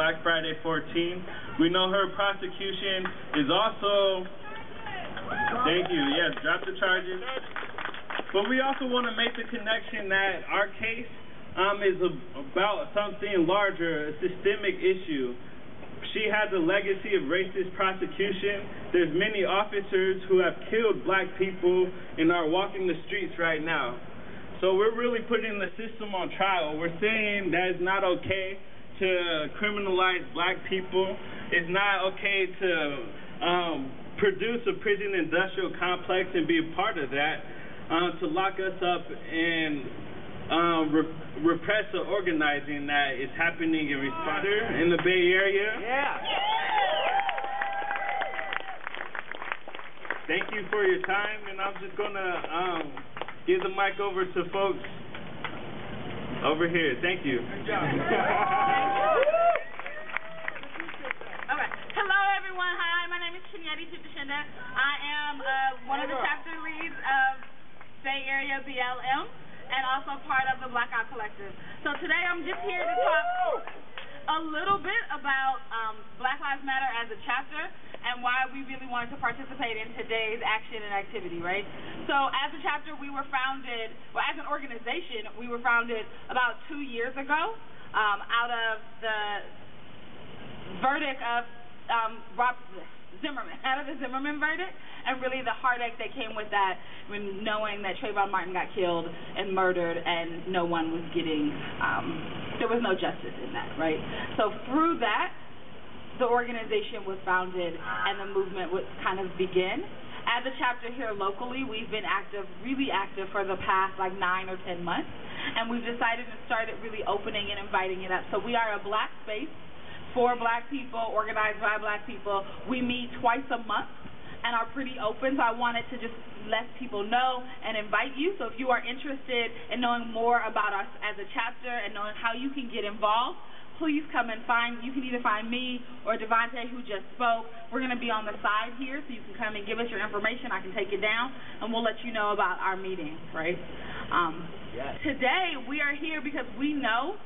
Black Friday 14. We know her prosecution is also, thank you, yes, drop the charges. But we also want to make the connection that our case um, is a, about something larger, a systemic issue. She has a legacy of racist prosecution. There's many officers who have killed black people and are walking the streets right now. So we're really putting the system on trial. We're saying that it's not okay to criminalize black people. It's not okay to um, produce a prison industrial complex and be a part of that, uh, to lock us up and um, re repress the organizing that is happening in Responder in the Bay Area. Yeah. Thank you for your time, and I'm just going to um, give the mic over to folks over here. Thank you. Good job. All right. Hello, everyone. Hi, my name is Chinyeti Chipashenda. I am uh, one of the chapter leads of Bay Area BLM and also part of the Blackout Collective. So today I'm just here to talk a little bit about um, Black Lives Matter as a chapter and why we really wanted to participate in today's action and activity, right? So as a chapter, we were founded, well, as an organization, we were founded about two years ago um, out of the verdict of um, Rob Zimmerman, out of the Zimmerman verdict and really the heartache that came with that when knowing that Trayvon Martin got killed and murdered and no one was getting um there was no justice in that, right? So through that the organization was founded and the movement would kind of begin. As a chapter here locally, we've been active, really active for the past like nine or ten months, and we've decided to start it really opening and inviting it up. So we are a black space for black people, organized by black people. We meet twice a month and are pretty open. So I wanted to just let people know and invite you. So if you are interested in knowing more about us as a chapter and knowing how you can get involved, please come and find, you can either find me or Devontae who just spoke. We're going to be on the side here so you can come and give us your information. I can take it down and we'll let you know about our meeting, right? Um, yes. Today we are here because we know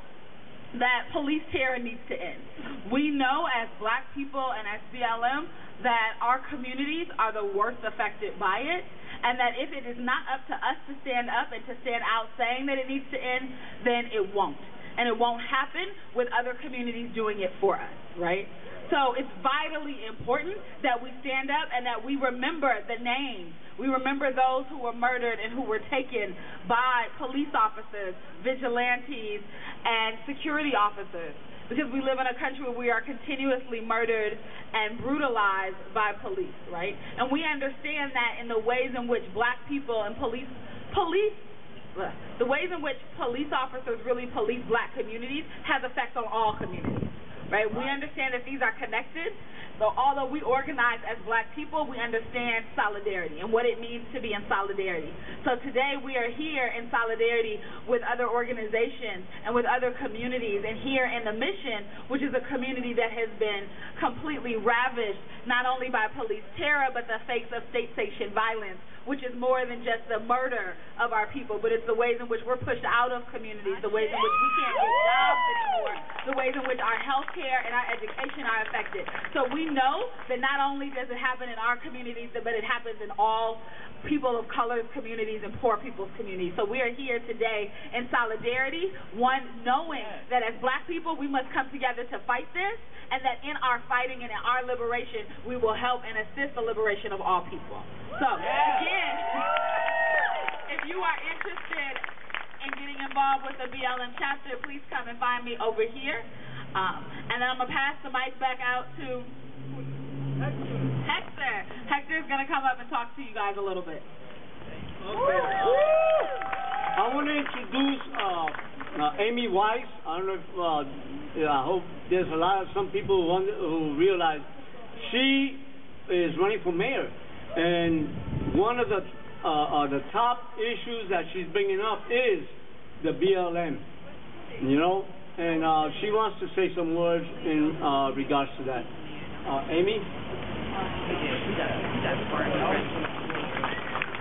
that police terror needs to end. We know as black people and as BLM that our communities are the worst affected by it, and that if it is not up to us to stand up and to stand out saying that it needs to end, then it won't. And it won't happen with other communities doing it for us, right? So it's vitally important that we stand up and that we remember the names. We remember those who were murdered and who were taken by police officers, vigilantes, and security officers because we live in a country where we are continuously murdered and brutalized by police, right? And we understand that in the ways in which black people and police police the ways in which police officers really police black communities has effects on all communities. Right? We understand that these are connected so although we organize as black people, we understand solidarity and what it means to be in solidarity. So today we are here in solidarity with other organizations and with other communities and here in the mission, which is a community that has been completely ravished not only by police terror but the face of state-sanctioned violence which is more than just the murder of our people, but it's the ways in which we're pushed out of communities, the ways in which we can't get jobs anymore, the ways in which our health care and our education are affected. So we know that not only does it happen in our communities, but it happens in all people of color communities and poor people's communities. So we are here today in solidarity, one knowing that as black people we must come together to fight this and that in our fighting and in our liberation we will help and assist the liberation of all people. So again, if you are interested in getting involved with the BLM chapter, please come and find me over here. Um, and then I'm going to pass the mic back out to Hector. Hector. Hector's going to come up and talk to you guys a little bit. Okay. I want to introduce uh, uh, Amy Weiss. I don't know if, uh, yeah, I hope there's a lot of some people who, wonder, who realize she is running for mayor. And one of the, uh, uh, the top issues that she's bringing up is the BLM, you know? And uh, she wants to say some words in regards to that. Uh, Amy?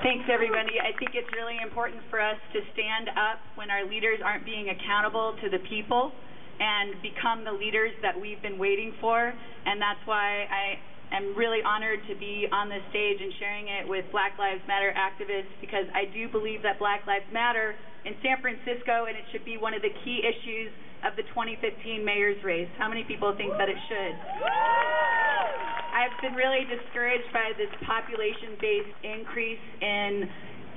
Thanks, everybody. I think it's really important for us to stand up when our leaders aren't being accountable to the people and become the leaders that we've been waiting for. And that's why I am really honored to be on this stage and sharing it with Black Lives Matter activists because I do believe that Black Lives Matter in San Francisco and it should be one of the key issues of the 2015 mayor's race. How many people think that it should? I've been really discouraged by this population-based increase in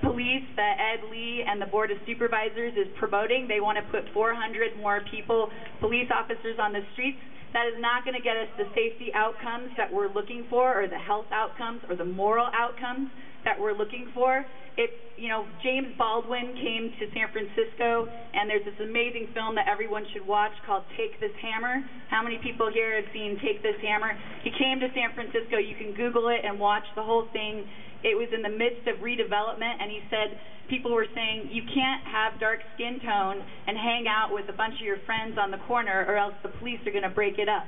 police that Ed Lee and the Board of Supervisors is promoting. They want to put 400 more people, police officers on the streets. That is not going to get us the safety outcomes that we're looking for, or the health outcomes, or the moral outcomes that we're looking for. It, you know, James Baldwin came to San Francisco, and there's this amazing film that everyone should watch called Take This Hammer. How many people here have seen Take This Hammer? He came to San Francisco. You can Google it and watch the whole thing. It was in the midst of redevelopment, and he said people were saying you can't have dark skin tone and hang out with a bunch of your friends on the corner, or else the police are going to break it up.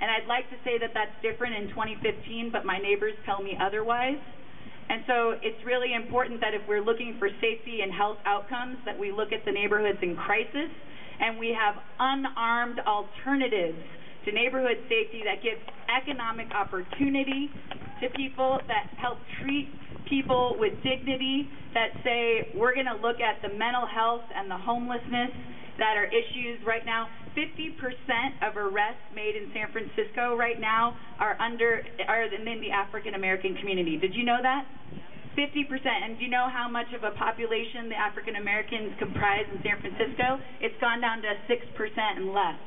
And I'd like to say that that's different in 2015, but my neighbors tell me otherwise. And so it's really important that if we're looking for safety and health outcomes, that we look at the neighborhoods in crisis and we have unarmed alternatives to neighborhood safety that give economic opportunity to people, that help treat people with dignity, that say we're going to look at the mental health and the homelessness that are issues right now. 50% of arrests made in San Francisco right now are under are in the African American community. Did you know that? 50%. And do you know how much of a population the African Americans comprise in San Francisco? It's gone down to 6% and less.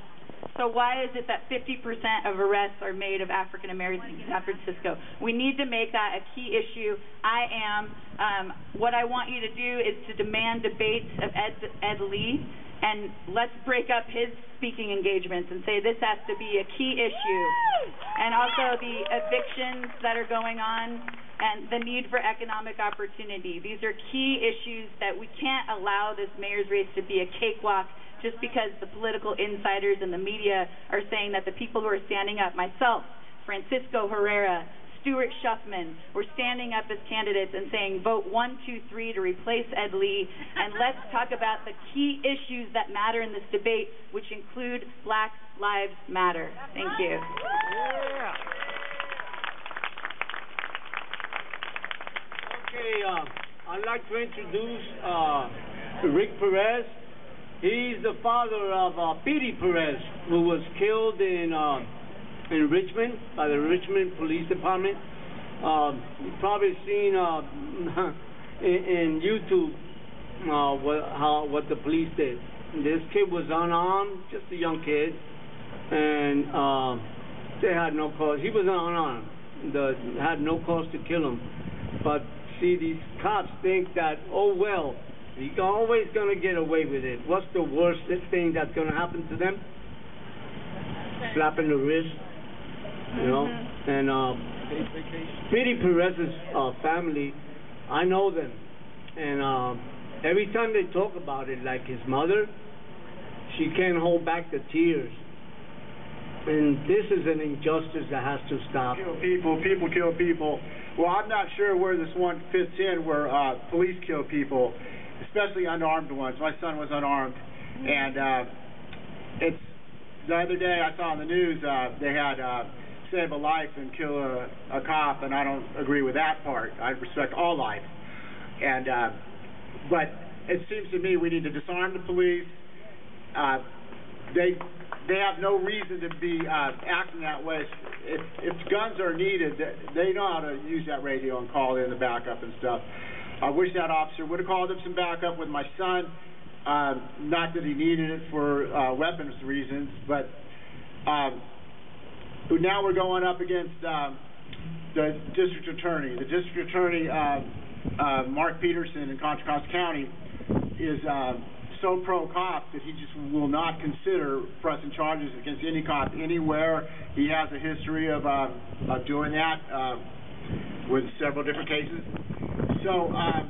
So why is it that 50% of arrests are made of African Americans in San Francisco? We need to make that a key issue. I am. Um, what I want you to do is to demand debates of Ed, Ed Lee and let's break up his speaking engagements and say this has to be a key issue. And also the evictions that are going on and the need for economic opportunity. These are key issues that we can't allow this mayor's race to be a cakewalk just because the political insiders and the media are saying that the people who are standing up, myself, Francisco Herrera, Stuart Schuffman were standing up as candidates and saying, vote one, two, three to replace Ed Lee, and let's talk about the key issues that matter in this debate, which include Black Lives Matter. Thank you. Yeah. Okay, uh, I'd like to introduce uh, Rick Perez. He's the father of uh, Perez, who was killed in uh, in Richmond by the Richmond Police Department. Uh, you've probably seen uh, in, in YouTube uh, what, how what the police did. This kid was unarmed, just a young kid, and uh, they had no cause. He was unarmed. The, had no cause to kill him. But see, these cops think that oh well, he's always going to get away with it. What's the worst thing that's going to happen to them? Slapping the wrist you know. Mm-hmm. And uh, Pedie Perez's uh, family, I know them, and uh, every time they talk about it, like his mother, she can't hold back the tears. And this is an injustice that has to stop. Kill people, people kill people. Well, I'm not sure where this one fits in, where uh, police kill people, especially unarmed ones. My son was unarmed, and uh, it's the other day I saw on the news uh, they had. Uh, save a life and kill a, a cop, and I don't agree with that part. I respect all life. And uh, but it seems to me we need to disarm the police. Uh, they they have no reason to be uh, acting that way. If if guns are needed, they know how to use that radio and call in the backup and stuff. I wish that officer would have called up some backup with my son. Uh, not that he needed it for uh, weapons reasons, but um, now we're going up against um, the district attorney. The district attorney, uh, uh, Mark Peterson in Contra Costa County, is uh, so pro cop that he just will not consider pressing charges against any cop anywhere. He has a history of uh, of doing that uh, with several different cases. So, uh,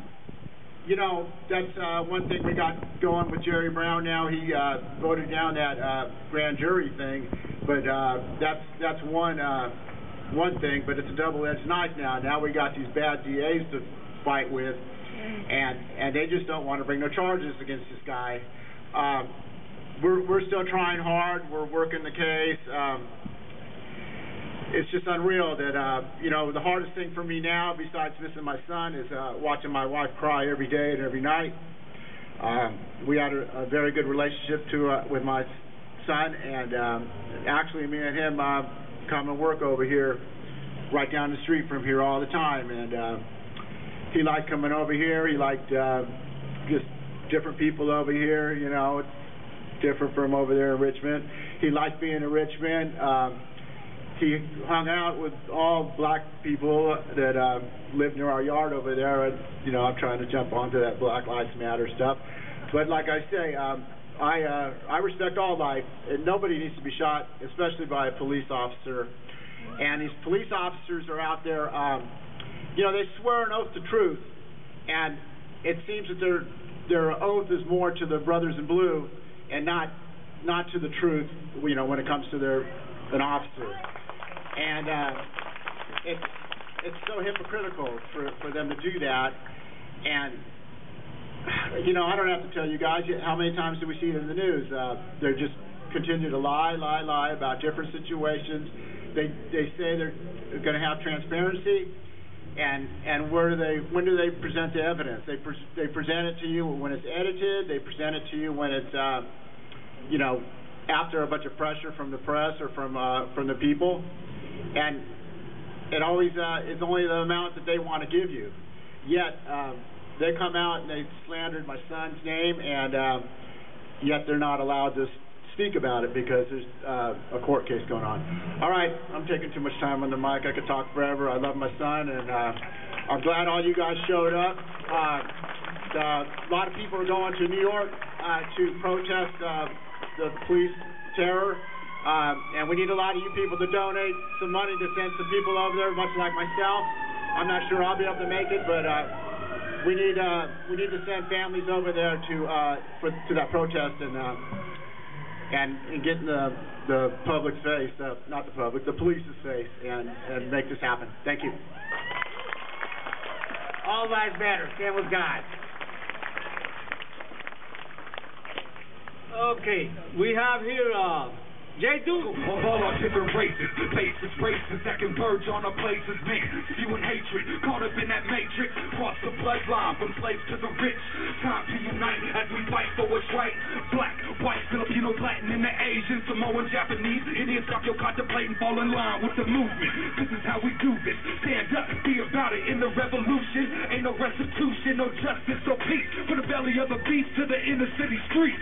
you know, that's uh, one thing we got going with Jerry Brown now. He uh, voted down that uh, grand jury thing, but uh, that's that's one uh, one thing. But it's a double-edged knife now. Now we got these bad DAs to fight with and and they just don't want to bring no charges against this guy. Um, we're we're still trying hard. We're working the case. Um, it's just unreal that uh, you know the hardest thing for me now, besides missing my son, is uh, watching my wife cry every day and every night. Um, we had a, a very good relationship to uh, with my son, and um, actually, me and him uh, come and work over here, right down the street from here all the time, and. Uh, he liked coming over here. He liked uh, just different people over here. You know, different from over there in Richmond. He liked being in Richmond. Um, he hung out with all black people that uh, lived near our yard over there. And, you know, I'm trying to jump onto that Black Lives Matter stuff. But like I say, um, I uh, I respect all life, and nobody needs to be shot, especially by a police officer. And these police officers are out there. Um, you know, they swear an oath to truth, and it seems that their their oath is more to the brothers in blue and not not to the truth. You know, when it comes to their an officer, and uh, it's it's so hypocritical for for them to do that, and. You know, I don't have to tell you guys how many times do we see it in the news. Uh, they're just continue to lie, lie, lie about different situations. They they say they're going to have transparency, and and where do they when do they present the evidence? They pre- they present it to you when it's edited. They present it to you when it's uh, you know after a bunch of pressure from the press or from uh, from the people, and it always uh, is only the amount that they want to give you. Yet um, they come out and they slandered my son's name, and um, yet they're not allowed to speak about it because there's uh, a court case going on. All right, I'm taking too much time on the mic. I could talk forever. I love my son, and uh, I'm glad all you guys showed up. Uh, the, a lot of people are going to New York uh, to protest uh, the police terror. Um, and we need a lot of you people to donate some money to send some people over there, much like myself. I'm not sure I'll be able to make it, but uh, we need uh, we need to send families over there to uh, for, to that protest and uh, and, and get in the, the public's face, uh, not the public, the police's face, and, and make this happen. Thank you. All lives matter. Stand with God. Okay, we have here uh, Jay Duke. Of all our different races, races that on a place is mixed. You hatred, caught up in that matrix. Cross the bloodline from slaves to the rich. Time to unite as we fight for what's right. Black, white, Filipino, Latin, and the Asian, Samoan, Japanese, Indians, stop your contemplating, fall in line with the movement. This is how we do this. Stand up, be about it in the revolution. Ain't no restitution, no justice, no peace. From the belly of beast to the inner city streets.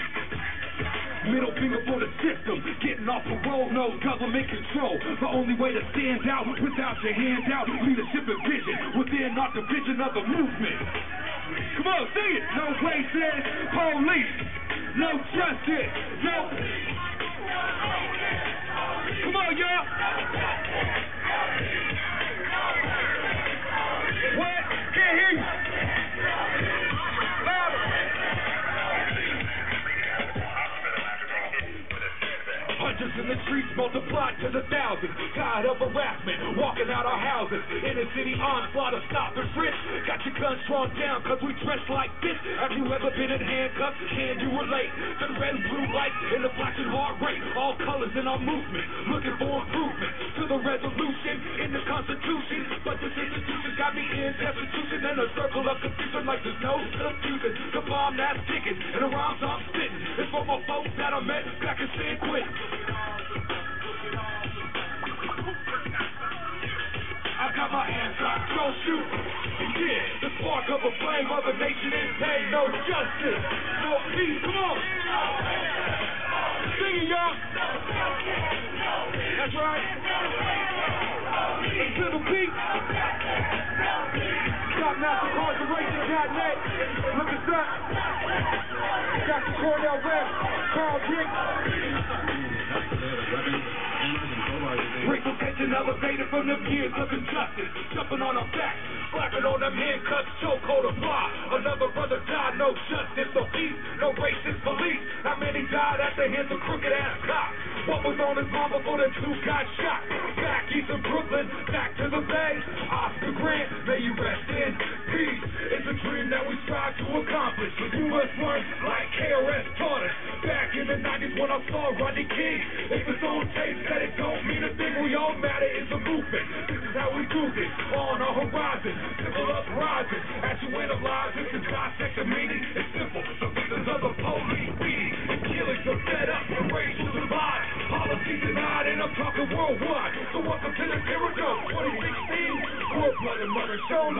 Middle finger for the system. Getting off parole, no government control. The only way to stand out without your hand out. Leadership and vision within our division of the movement. Come on, sing it. No racist police. No justice. No. Come on, y'all. The streets multiplied to the thousands. Tired of harassment, walking out our houses. Inner city onslaught of stop and frisk. Got your guns drawn down, cause we dress like this. Have you ever been in handcuffs? Can you relate? The red blue lights and the flashing heart rate. All colors in our movement, looking for improvement. To the resolution in the Constitution. But this institution got me in destitution and a circle of confusion like there's no confusion. The bomb that's ticking and the rhymes I'm spitting. It's for my folks that I met back in San Quentin. Got my hands up, shoot. Yeah, the spark of a flame of a nation in pain. No justice, no peace. Come on. Sing it, y'all. That's right. To the beat. StopMassIncarceration.net. Look us up. Dr. Cornel West, Carl Dix. Elevated from the years of injustice. Jumping on our back, slapping on them handcuffs, chokehold apply. Another brother died, no justice, no peace, no racist police. How many died at the hands of crooked ass cops? What was on his mind before the two got shot? Back east in Brooklyn, back to the Bay. Oscar Grant, may you rest in peace. That we strive to accomplish. You must learn like KRS taught us. Back in the 90s when I saw Rodney King. It's on tape, that it don't mean a thing. We all matter. It's a movement. This is how we do this. On our horizon, simple uprising. As you analyze this and dissect the meaning, it's simple. The reasons of the police beating and killings are fed up. The racial divide, policy denied, and I'm talking worldwide. So welcome to the Jericho 2016. War, blood, and murder shown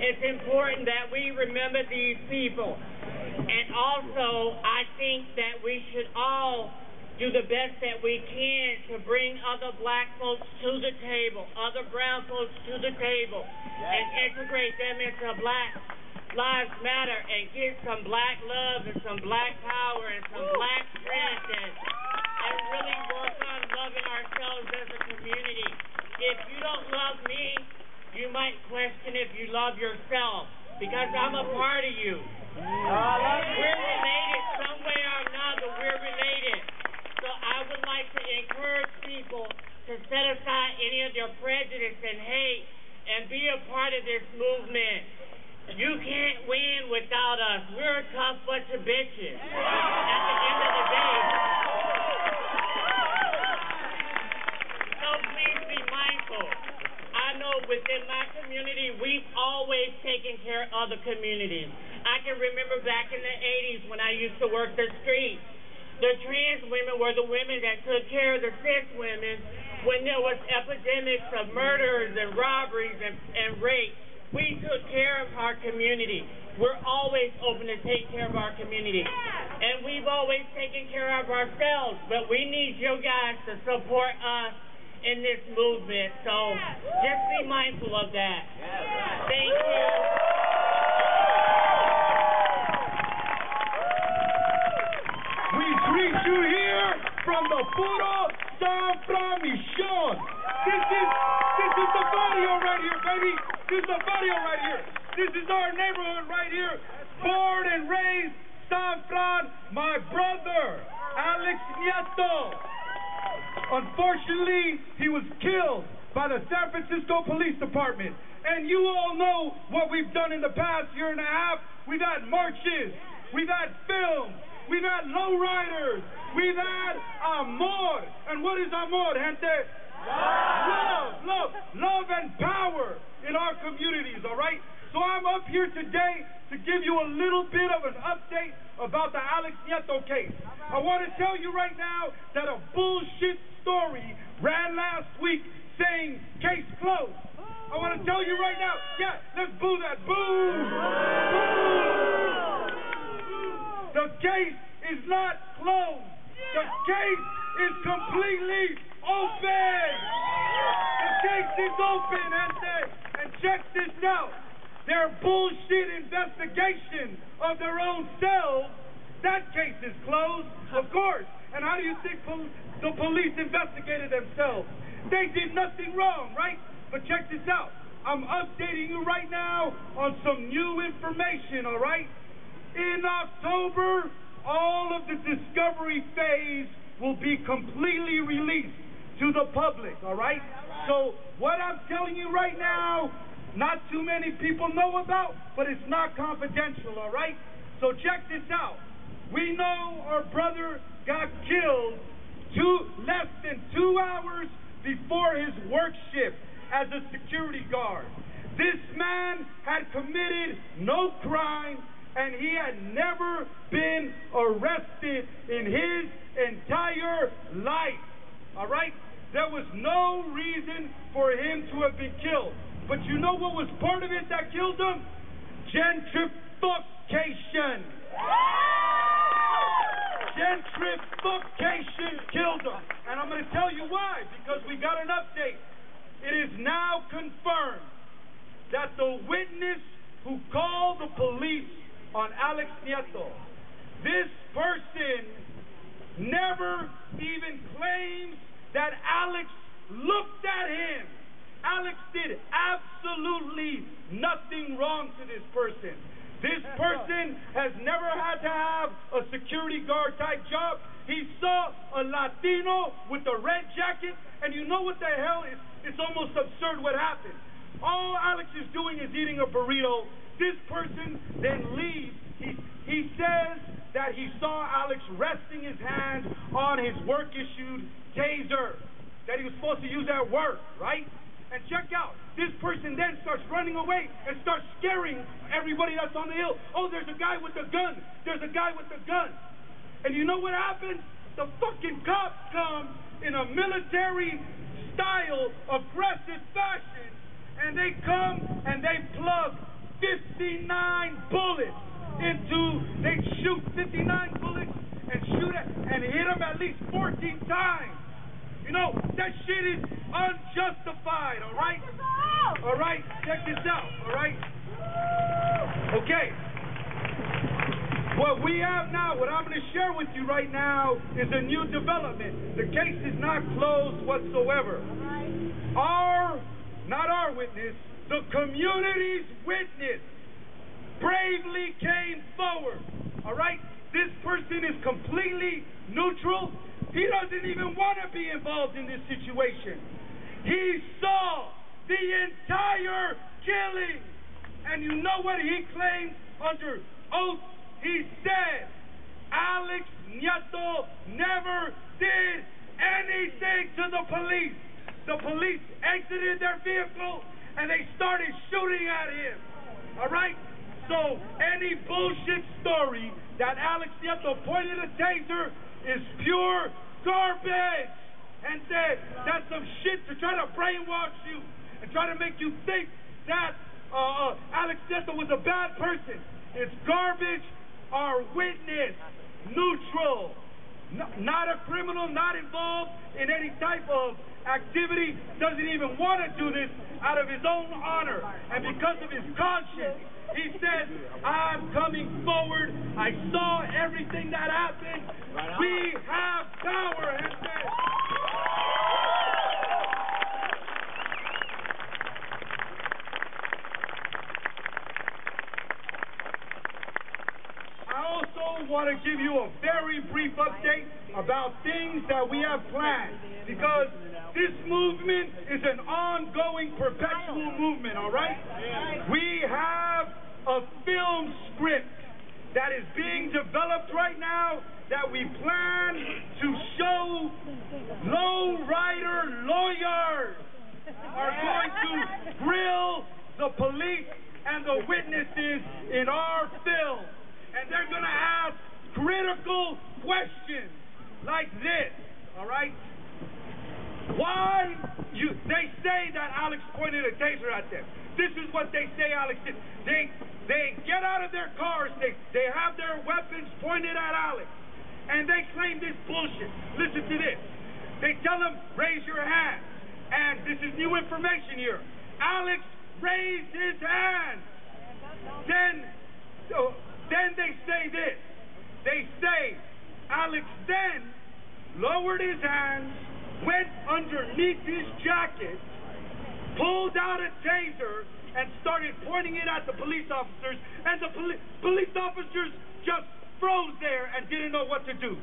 It's important that we remember these people. And also, I think that we should all do the best that we can to bring other black folks to the table, other brown folks to the table, and integrate them into Black Lives Matter and get some black love and some black power and some black strength and, and really work on loving ourselves as a community. If you don't love me, you might question if you love yourself. because I'm a part of oh, you. We're related some way or another. We're related. So I would like to encourage people to set aside any of their prejudice and hate and be a part of this movement. You can't win without us. We're a tough bunch of bitches. At the end of the day. So please be mindful. Know within my community, we've always taken care of the community. I can remember back in the 80s when I used to work the streets. The trans women were the women that took care of the cis women when there was epidemics of murders and robberies and, and rape. We took care of our community. We're always open to take care of our community. And we've always taken care of ourselves, but we need you guys to support us in this movement. So just be mindful of that. Thank you. We greet you here from the Puro San Fran Mission. This is this is the barrio right here, baby. This is the barrio right here. This is our neighborhood right here. Born and raised San Fran, my brother, Alex Nieto. Unfortunately, he was killed by the San Francisco Police Department. And you all know what we've done in the past year and a half. We've had marches, we've had films, we've had lowriders, we've had amor. And what is amor, gente? Love, love, love and power in our communities, all right? So I'm up here today to give you a little bit of an update about the Alex Nieto case. I want to tell you right now that a bullshit story ran last week saying case closed. I want to tell you right now, yeah, let's boo that. Boo! Boo! The case is not closed. The case is completely open. The case is open, gente. And check this out. Their bullshit investigation of their own selves, that case is closed, of course. And how do you think pol- the police investigated themselves? They did nothing wrong, right? But check this out. I'm updating you right now on some new information, all right? In October, all of the discovery phase will be completely released to the public, all right? So, what I'm telling you right now, not too many people know about, but it's not confidential, all right? So, check this out. We know our brother got killed two, less than two hours before his work shift as a security guard. This man had committed no crime and he had never been arrested in his entire life. All right? There was no reason for him to have been killed. But you know what was part of it that killed him? Gentrification. Gentrification killed him. And I'm going to tell you why. Because we got an update. It is now confirmed that the witness who called the police on Alex Nieto, this person never even claims that Alex looked at him. Alex did absolutely nothing wrong to this person. This person has never had to have a security guard type job. He saw a Latino with a red jacket, and you know what the hell? It's, it's almost absurd what happened. All Alex is doing is eating a burrito. This person then leaves. He, he says that he saw Alex resting his hand on his work issued taser that he was supposed to use at work, right? And check out, this person then starts running away and starts scaring everybody that's on the hill. Oh, there's a guy with a gun. There's a guy with a gun. And you know what happens? The fucking cops come in a military style, aggressive fashion, and they come and they plug 59 bullets into, they shoot 59 bullets and shoot it and hit them at least 14 times. You know, that shit is unjustified, all right? All right, check this out, all right? Okay. What we have now, what I'm going to share with you right now, is a new development. The case is not closed whatsoever. Our, not our witness, the community's witness bravely came forward. All right? This person is completely neutral. Doesn't even want to be involved in this situation. He saw the entire killing. And you know what he claimed under oath? He said, Alex Nieto never did anything to the police. The police exited their vehicle and they started shooting at him. All right? So any bullshit story that Alex Nieto pointed a taser is pure garbage. And that that's some shit to try to brainwash you and try to make you think that uh, uh, Alex Nieto was a bad person. It's garbage. Our witness, neutral, N- not a criminal, not involved in any type of activity, doesn't even want to do this out of his own honor and because of his conscience. He said, I'm coming forward. I saw everything that happened. We have power, gente. I also want to give you a very brief update about things that we have planned because this movement is an ongoing, perpetual movement, all right? We have a film script that is being developed right now that we plan to show low rider lawyers are going to grill the police and the witnesses in our film. And they're going to ask critical questions like this, all right? Why you they say that Alex pointed a taser at them. This is what they say Alex did. They they get out of their cars, they they have their weapons pointed at Alex. And they claim this bullshit. Listen to this. They tell him, raise your hand. And this is new information here. Alex raised his hand. Then so, then they say this. They say Alex then lowered his hands, went underneath his jacket, pulled out a taser, and started pointing it at the police officers. And the poli- police officers just froze there and didn't know what to do.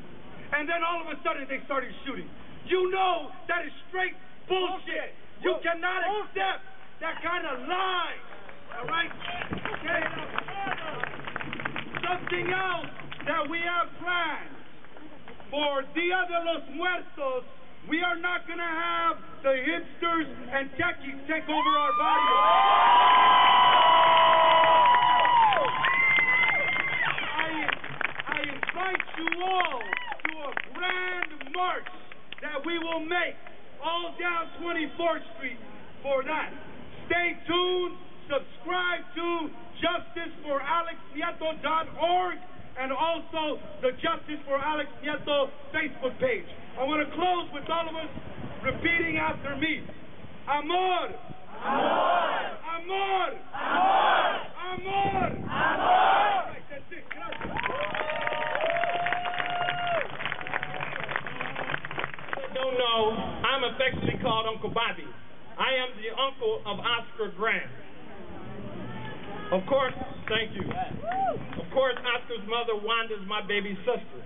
And then all of a sudden they started shooting. You know that is straight bullshit. You cannot accept that kind of lie. All right? Okay? Something else that we have planned for Dia de los Muertos, we are not going to have the hipsters and techies take over our bodies. I, I invite you all to a grand march that we will make all down 24th Street for that. Stay tuned. Subscribe to justiceforalexnieto.org and also the Justice for Alex Nieto Facebook page. I want to close with all of us repeating after me. Amor. Amor. Amor. Amor. Amor. It. Don't know, I'm affectionately called Uncle Bobby. I am the uncle of Oscar Grant. Of course, thank you. Of course, Oscar's mother, Wanda, is my baby sister.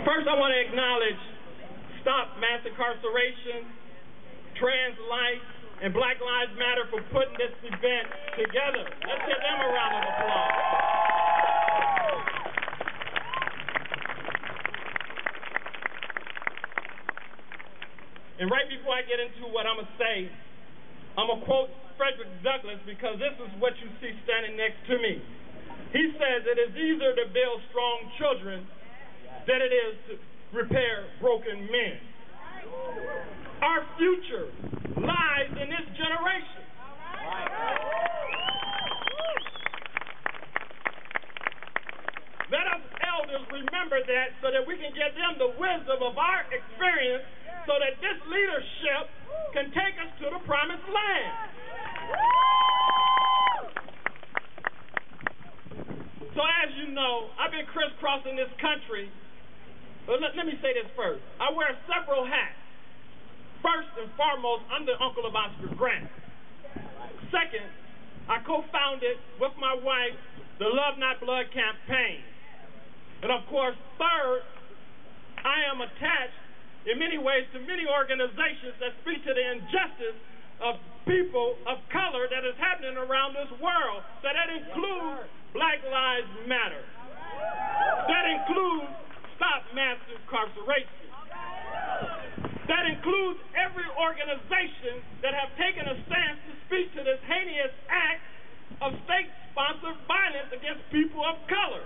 First, I want to acknowledge Stop Mass Incarceration, Trans Life, and Black Lives Matter for putting this event together. Let's give them a round of applause. And right before I get into what I'm going to say, I'm going to quote Frederick Douglass because this is what you see standing next to me. He says, It is easier to build strong children than it is to repair broken men. Our future lies in this generation. Let us elders remember that so that we can give them the wisdom of our experience so that this leadership can take us to the promised land. So, as you know, I've been crisscrossing this country. But let, let me say this first I wear several hats. First and foremost, I'm the uncle of Oscar Grant. Second, I co-founded with my wife the Love Not Blood campaign. And of course, third, I am attached in many ways to many organizations that speak to the injustice of people of color that is happening around this world. So that includes Black Lives Matter. That includes Stop Mass Incarceration. That includes every organization that have taken a stance to speak to this heinous act of state-sponsored violence against people of color.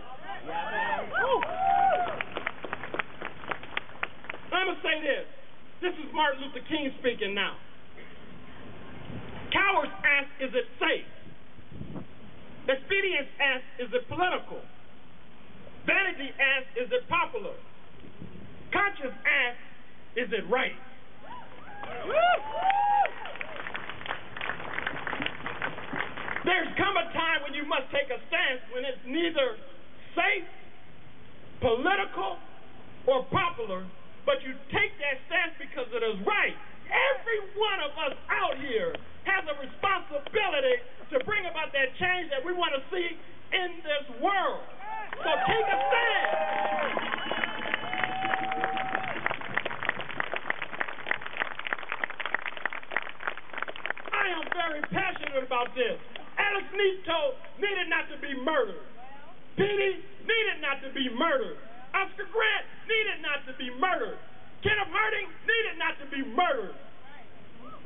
I'm going to say this. This is Martin Luther King speaking now. Cowards ask, is it safe? Expedience asks, is it political? Vanity asks, is it popular? Conscience asks, is it right? There's come a time when you must take a stance when it's neither safe, political, or popular, but you take that stance because it is right. Every one of us out here has a responsibility to bring about that change that we want to see in this world. So take a stand. I am very passionate about this. Alex Nieto needed not to be murdered. Pedie needed not to be murdered. Oscar Grant needed not to be murdered. Kenneth Harding needed not to be murdered.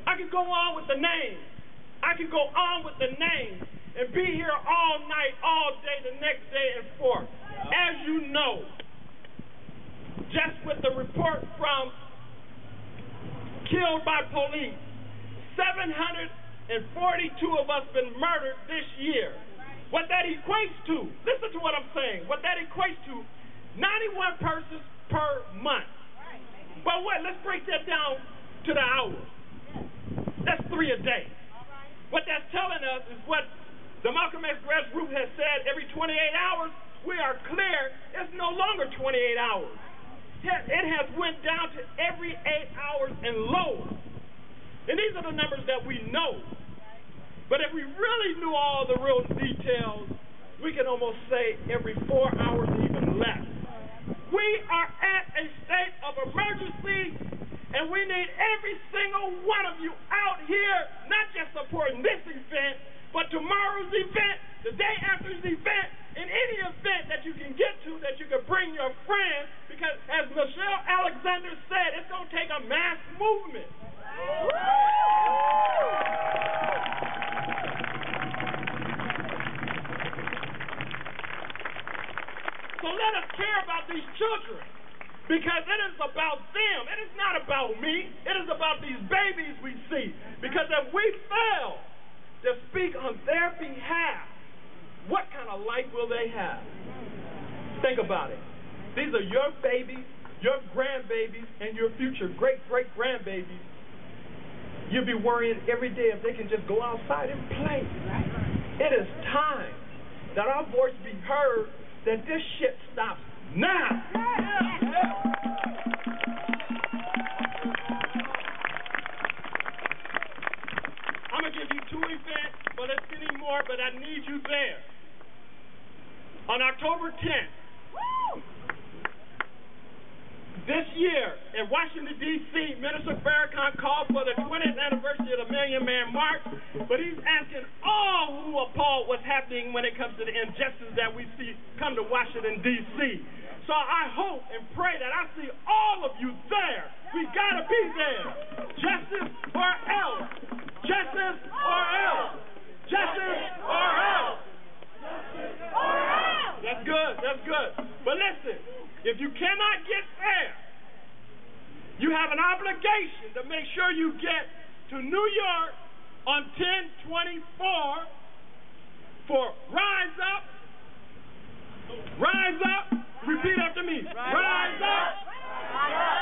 I could go on with the names. I can go on with the names and be here all night, all day, the next day, and forth. As you know, just with the report from killed by police, 742 of us been murdered this year. What that equates to, listen to what I'm saying, what that equates to, 91 persons per month. But what, let's break that down to the hour. That's three a day. What that's telling us is what the Malcolm X grassroots has said every 28 hours, we are clear, it's no longer 28 hours. It has went down to every eight hours and lower. And these are the numbers that we know. But if we really knew all the real details, we can almost say every four hours, even less. We are at a state of emergency, and we need every single one of you out here, not just supporting this event, but tomorrow's event, the day after's event, and any event that you can get to that you can bring your friends, because as Michelle Alexander said, it's going to take a mass movement. So let us care about these children because it is about them. It is not about me. It is about these babies we see. Because if we fail to speak on their behalf, what kind of life will they have? Think about it. These are your babies, your grandbabies, and your future great great grandbabies. You'll be worrying every day if they can just go outside and play. It is time that our voice be heard that this shit stops now. I'm going to give you two events, but it's many more, but I need you there. On October 10th, this year in Washington, D.C., Minister Farrakhan called for the 20th anniversary of the Million Man March, but he's asking all who are appalled what's happening when it comes to the injustice that we see come to Washington, D.C. So I hope and pray that I see all of you there. We got to be there. Justice or else. Justice or else. Justice or else. That's good. That's good. But listen, if you cannot get there, you have an obligation to make sure you get to New York on 1024 for Rise Up. Rise Up. Repeat after me. Rise Up.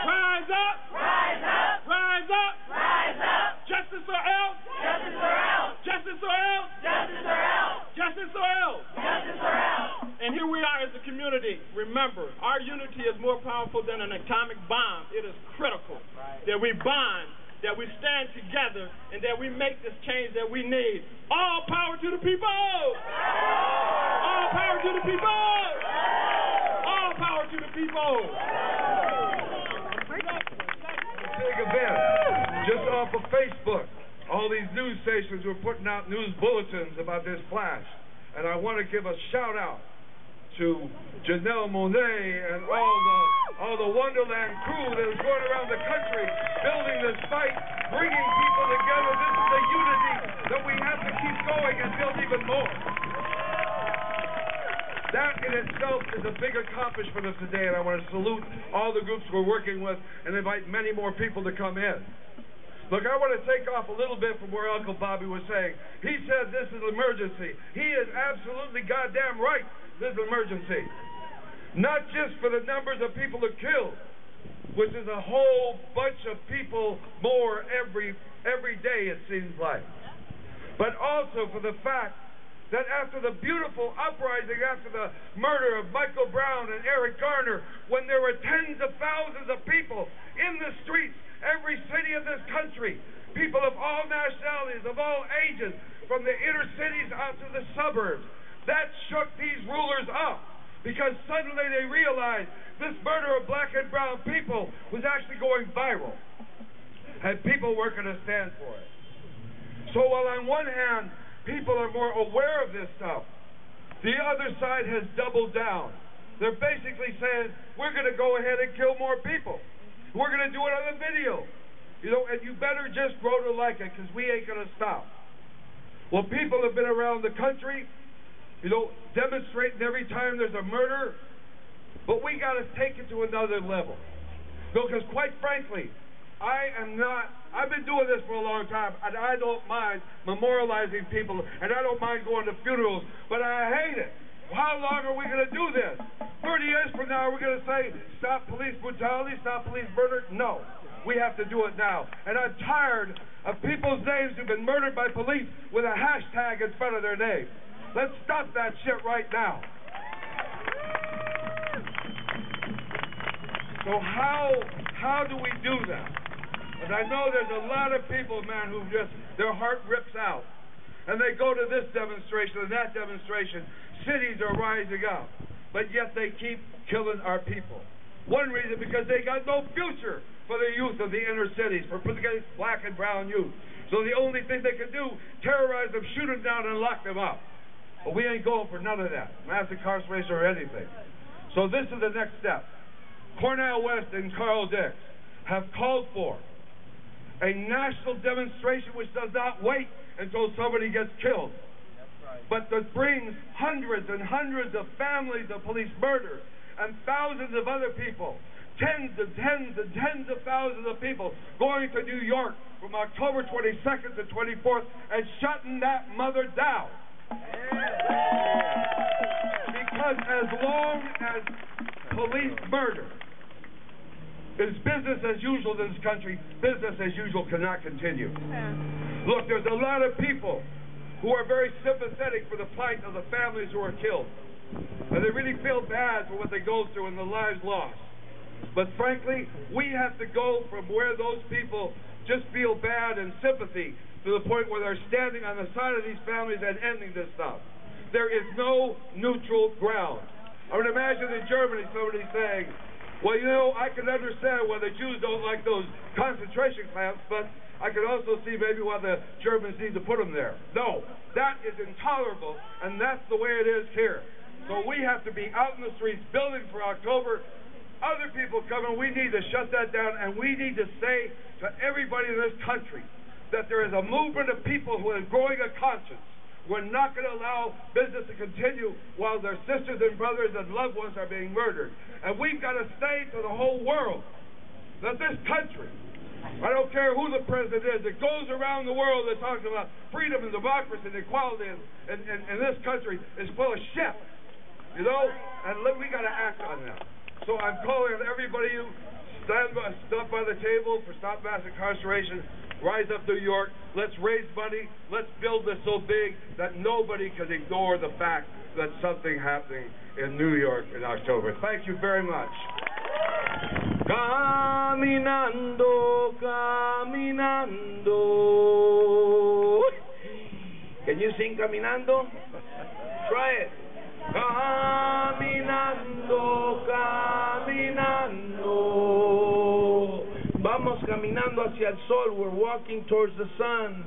Rise Up. Rise Up. Rise Up. Rise Up. Justice or else. Justice or else. Justice or else. Justice or else. Justice or else. Justice or else. And here we are as a community. Remember, our unity is more powerful than an atomic bomb. It is critical that we bond that we stand together and that we make this change that we need. All power to the people! All power to the people! All power to the people! big event just off of Facebook. All these news stations were putting out news bulletins about this flash. And I want to give a shout out to Janelle Monáe and all the all the Wondaland crew that is going around the country building this fight, bringing people together. This is the unity that we have to keep going and build even more. That in itself is a big accomplishment of today, and I want to salute all the groups we're working with and invite many more people to come in. Look, I want to take off a little bit from where Uncle Bobby was saying. He said this is an emergency. He is absolutely goddamn right. This is an emergency. Not just for the numbers of people that killed, which is a whole bunch of people more every every day it seems like, but also for the fact that after the beautiful uprising after the murder of Michael Brown and Eric Garner, when there were tens of thousands of people in the streets, every city of this country, people of all nationalities, of all ages, from the inner cities out to the suburbs, that shook these rulers up because suddenly they realized this murder of black and brown people was actually going viral. And people weren't going to stand for it. So while on one hand, people are more aware of this stuff. The other side has doubled down. They're basically saying, we're going to go ahead and kill more people. We're going to do it on the video. You know, and you better just grow to like it because we ain't going to stop. Well, people have been around the country, you know, demonstrating every time there's a murder, but we got to take it to another level. Because, quite frankly, I am not, I've been doing this for a long time, and I don't mind memorializing people, and I don't mind going to funerals, but I hate it. How long are we going to do this? 30 years from now, we're we going to say, stop police brutality, stop police murder? No. We have to do it now. And I'm tired of people's names who've been murdered by police with a hashtag in front of their name. Let's stop that shit right now. So how how do we do that? And I know there's a lot of people, man, who just their heart rips out. And they go to this demonstration and that demonstration. Cities are rising up. But yet they keep killing our people. One reason because they got no future for the youth of the inner cities, for particularly black and brown youth. So the only thing they can do, terrorize them, shoot them down, and lock them up. But we ain't going for none of that, mass incarceration or anything. So this is the next step. Cornel West and Carl Dix have called for a national demonstration which does not wait until somebody gets killed, but that brings hundreds and hundreds of families of police murder and thousands of other people, tens and tens and tens of thousands of people going to New York from October 22nd to 24th and shutting that mother down. Because as long as police murder is business as usual in this country, business as usual cannot continue. Look, there's a lot of people who are very sympathetic for the plight of the families who are killed. And they really feel bad for what they go through and the lives lost. But frankly, we have to go from where those people just feel bad and sympathy to the point where they're standing on the side of these families and ending this stuff. There is no neutral ground. I would imagine in Germany somebody saying, well, you know, I can understand why the Jews don't like those concentration camps, but I can also see maybe why the Germans need to put them there. No, that is intolerable, and that's the way it is here. So we have to be out in the streets building for October. Other people coming, we need to shut that down, and we need to say to everybody in this country that there is a movement of people who are growing a conscience. We're not going to allow business to continue while their sisters and brothers and loved ones are being murdered. And we've got to say to the whole world that this country, I don't care who the president is, it goes around the world that talks about freedom and democracy and equality, and, and, and, and this country is full of shit. You know? And we got to act on that. So I'm calling on everybody who stand by, stop by the table for Stop Mass Incarceration. Rise up New York. Let's raise money. Let's build this so big that nobody can ignore the fact that something happening in New York in October. Thank you very much. Caminando, caminando. Can you sing Caminando? Try it. Caminando, caminando. Vamos caminando hacia el sol. We're walking towards the sun.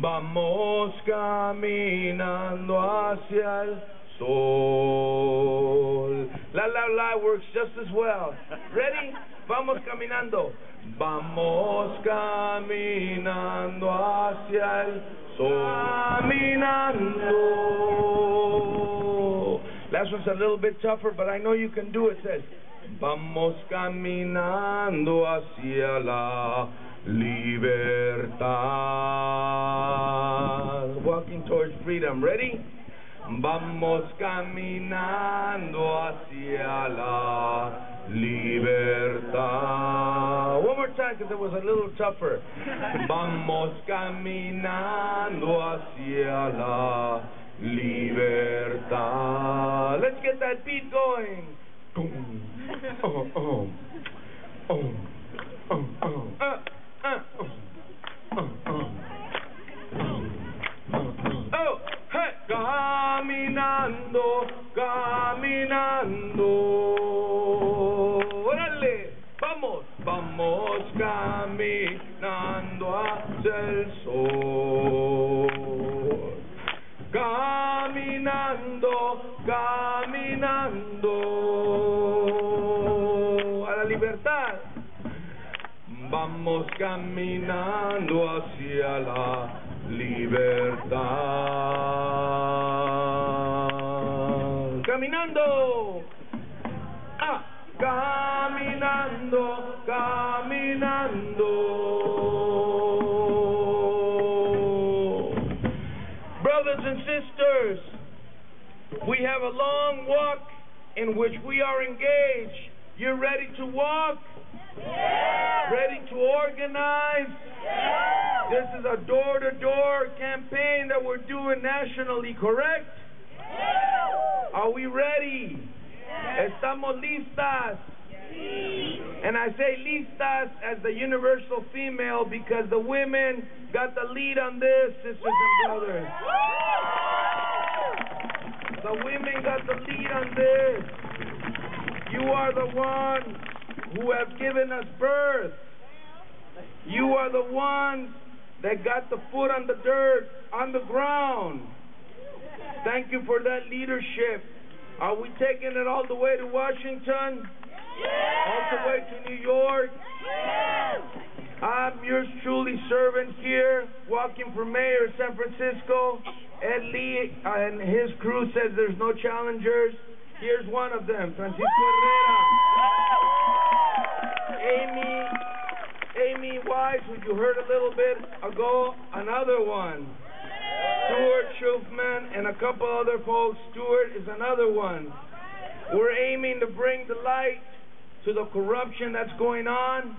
Vamos caminando hacia el sol. La la la works just as well. Ready? Vamos caminando. Vamos caminando hacia el sol. Caminando. Last one's a little bit tougher, but I know you can do it. Says, Vamos caminando hacia la libertad. Walking towards freedom. Ready? Vamos caminando hacia la libertad. One more time because it was a little tougher. Vamos caminando hacia la libertad. Let's get that beat going. Boom. Oh, oh. Oh. Oh, oh. Uh, uh, oh. Oh, oh. Oh, hey, caminando, caminando. Órale, vamos, vamos caminando hacia el sol. Caminando, caminando a la libertad. Vamos caminando hacia la libertad. Caminando. Ah, caminando, caminando. And sisters, we have a long walk in which we are engaged. You're ready to walk? Ready to organize? This is a door to door campaign that we're doing nationally, correct? Are we ready? Estamos listas. And I say listas as the universal female because the women got the lead on this, sisters and brothers. The women got the lead on this. You are the ones who have given us birth. You are the ones that got the foot on the dirt, on the ground. Thank you for that leadership. Are we taking it all the way to Washington? All the way to New York? I'm yours truly, servant here, walking for mayor of San Francisco. Ed Lee and his crew says there's no challengers. Here's one of them, Francisco Herrera. Amy, Amy Weiss, who you heard a little bit ago, another one. Stuart Schuffman and a couple other folks. Stuart is another one. We're aiming to bring the light to the corruption that's going on,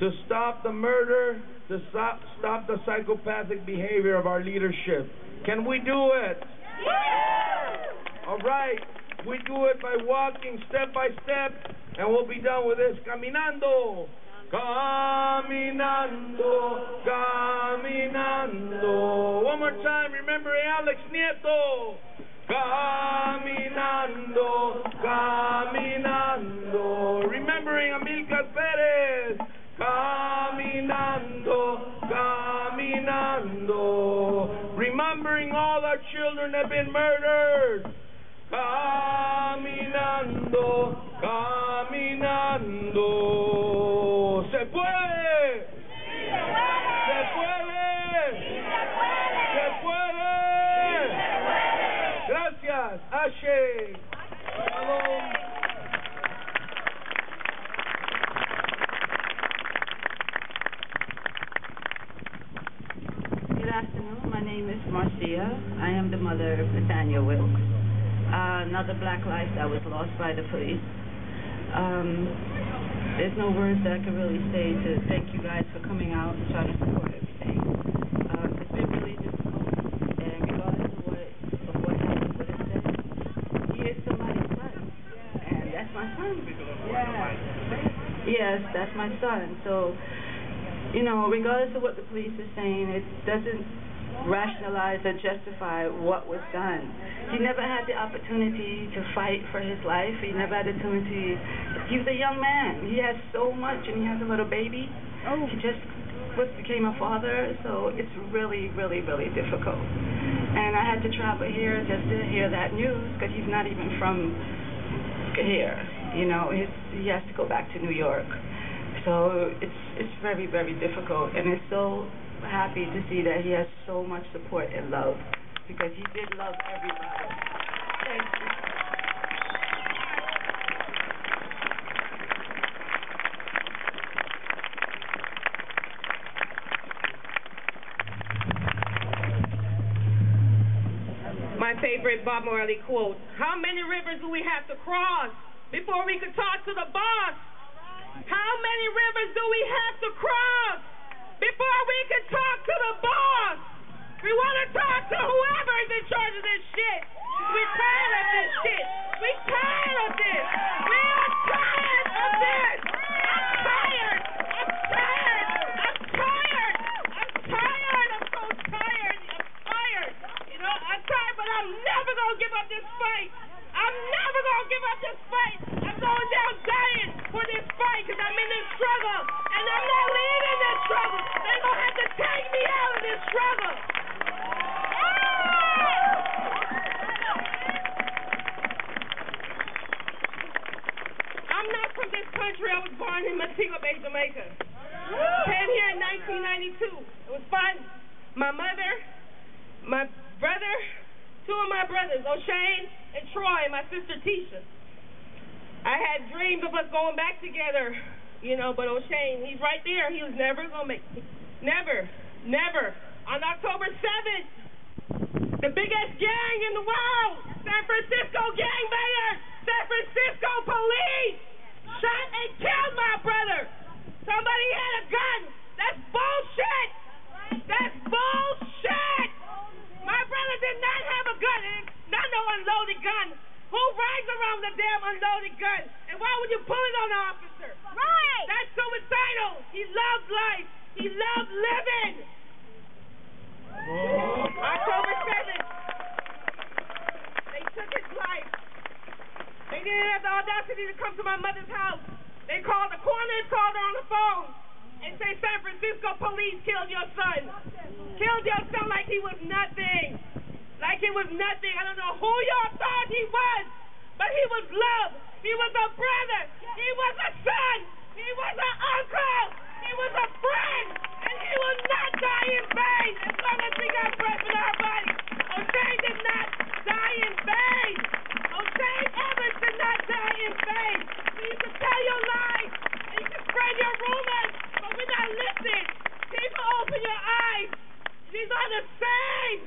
to stop the murder, to stop, stop the psychopathic behavior of our leadership. Can we do it? All right. We do it by walking step by step, and we'll be done with this. Caminando. Caminando, caminando. One more time, remembering Alex Nieto. Caminando, caminando. Remembering Amilcar Perez. Caminando, caminando. Remembering all our children have been murdered. Caminando, caminando. Se puede. Se puede. Se puede. Gracias. Ashe. Marcia. I am the mother of Nathaniel Wilkes, uh, another black life that was lost by the police. Um, there's no words that I can really say to thank you guys for coming out and trying to support everything. Um, it's been really difficult, and regardless of what of what happened, what he is somebody's son, and that's my son. Yes, that's my son. So you know, regardless of what the police are saying, it doesn't rationalize or justify what was done. He never had the opportunity to fight for his life. He never had the opportunity. He was a young man. He has so much, and he has a little baby. Oh. He just was became a father, so it's really, really, really difficult. And I had to travel here just to hear that news because he's not even from here. You know, he has to go back to New York. So it's it's very, very difficult, and it's so happy to see that he has so much support and love because he did love everybody. Thank you. My favorite Bob Marley quote How many rivers do we have to cross before we can talk to the boss? How many rivers do we have to cross before we can talk to the boss? We want to talk to whoever is in charge of this shit. We're tired of this shit. We're tired of this. We are tired of this. I'm tired. I'm tired. I'm tired. I'm tired. I'm so tired. I'm tired. You know, I'm tired, but I'm never to give up this fight. I'm never to give up this fight. Going down dying for this fight because I'm in this struggle. And I'm not leaving this struggle. They're going to have to take me out of this struggle. Ah! I'm not from this country. I was born in Montego Bay, Jamaica. Came here in 1992. It was fun. My mother, my brother, two of my brothers, O'Shaine and Troy, and my sister Tisha. I had dreams of us going back together, you know, but O'Shaine, he's right there. He was never going to make Never, never. On October 7th, the biggest gang in the world, San Francisco gangbangers, San Francisco police, shot and killed my brother. Somebody had a gun. That's bullshit. That's bullshit. My brother did not have a gun, not no unloaded gun. Who rides around the damn unloaded gun? And why would you pull it on an officer? Right. That's suicidal. He loved life. He loved living. October 7th. They took his life. They didn't have the audacity to come to my mother's house. They called the coroner, called her on the phone, and say San Francisco police killed your son. Killed your son like he was nothing. Like he was nothing. I don't know who y'all thought he was, but he was love. He was a brother. He was a son. He was an uncle. He was a friend. And he will not die in vain as long as we got breath in our body. O'Shaine did not die in vain. O'Shaine Evans did not die in vain. You can tell your lies and you can spread your rumors, but we're not listening. People, open your eyes. These are the same,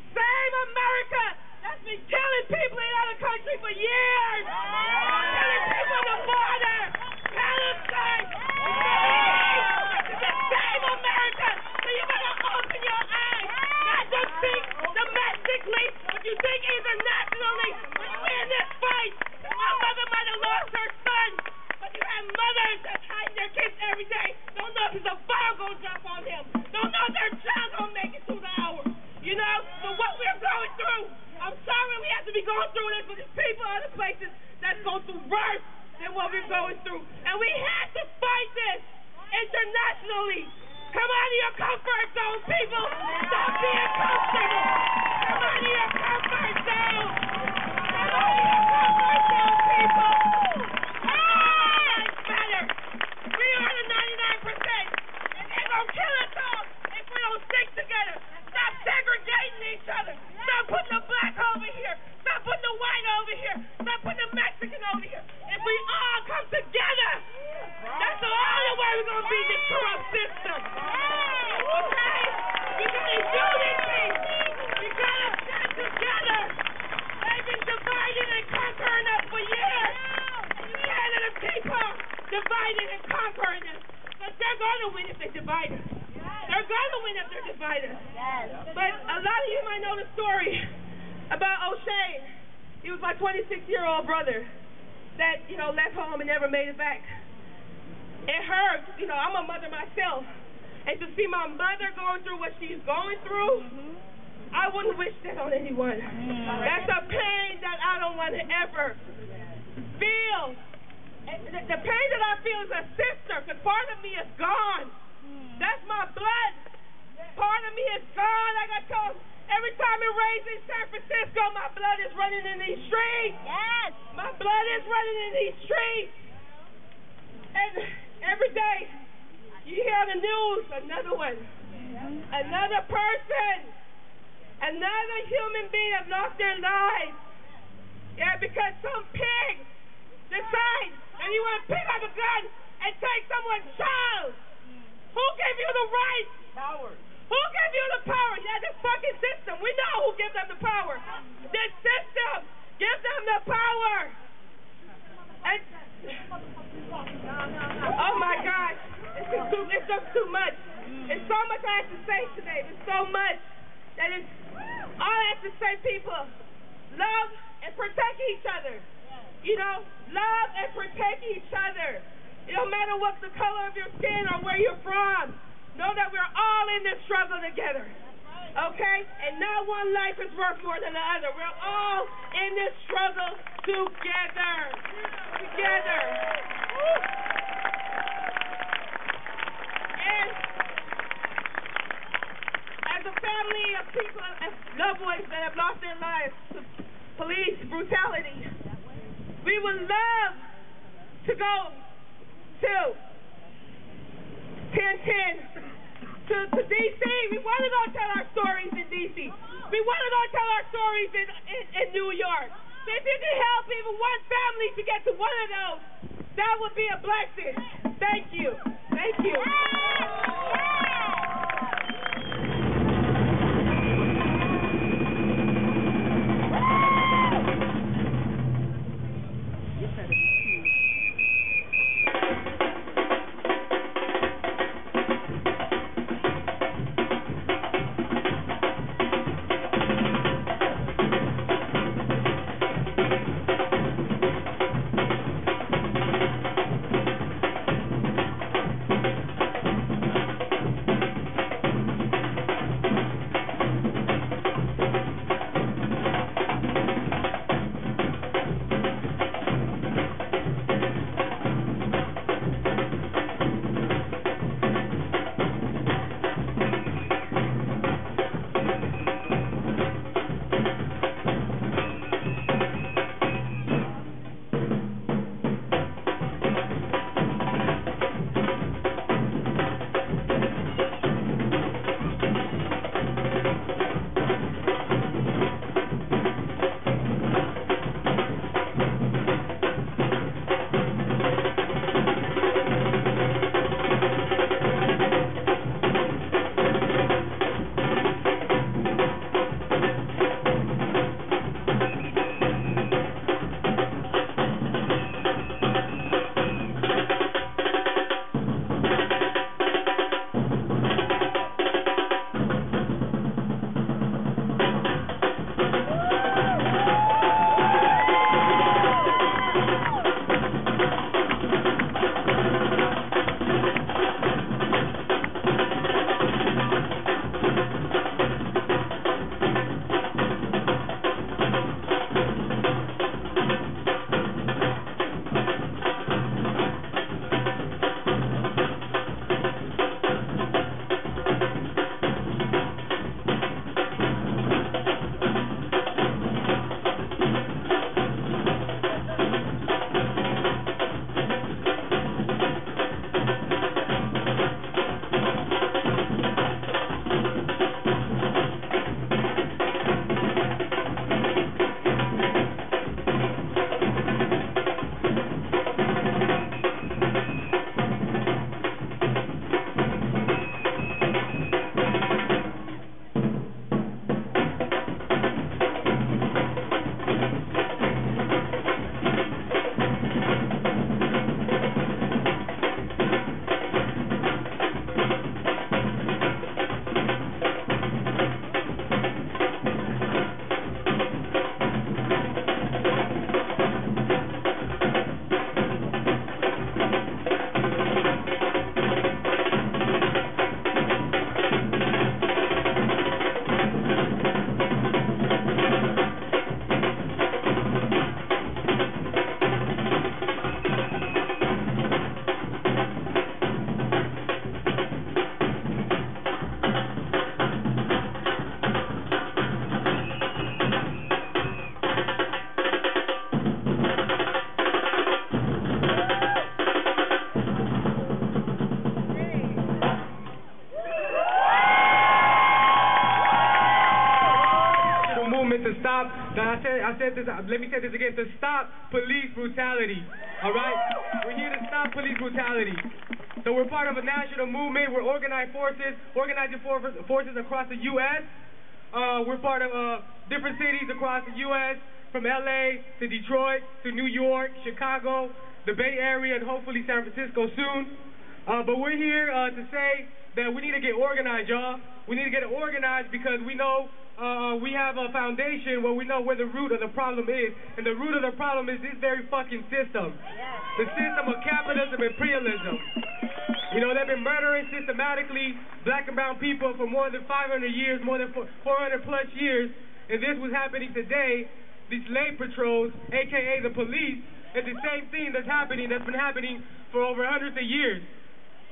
same America that's been killing people in other countries for years. Running in these streets. And every day, you hear on the news another one, another person, another human being have lost their lives. Yeah, because some pig decides that he want to pick up a gun and take someone's child. Who gave you the right? Power. Who gave you the power? Yeah, this fucking system. We know who gives them the power. This system gives them the power. Oh my gosh, it's just too, it's just too much. It's so much I have to say today. There's so much that is all I have to say, people. Love and protect each other. You know, love and protect each other. It don't matter what the color of your skin or where you're from. Know that we're all in this struggle together. Okay? And not one life is worth more than the other. We're all in this struggle together. Together. And as a family of people, as loved ones that have lost their lives to police brutality, we would love to go to 1010 to, to D.C. We want to go tell our stories in D.C. We want to go tell our stories in, in, in New York. So if you can help even one family to get to one of those, that would be a blessing. Thank you. Thank you. said, I said this, let me say this again, to stop police brutality. All right? We're here to stop police brutality. So we're part of a national movement. We're organized forces, organizing for- forces across the U.S. Uh, we're part of uh, different cities across the U.S., from L.A. to Detroit to New York, Chicago, the Bay Area, and hopefully San Francisco soon. Uh, but we're here uh, to say that we need to get organized, y'all. We need to get organized because we know uh, we have a foundation where we know where the root of the problem is. And the root of the problem is this very fucking system. The system of capitalism and imperialism. You know, they've been murdering systematically black and brown people for more than 500 years, more than 400 plus years. And this was happening today. These slave patrols, aka the police, it's the same thing that's happening, that's been happening for over hundreds of years.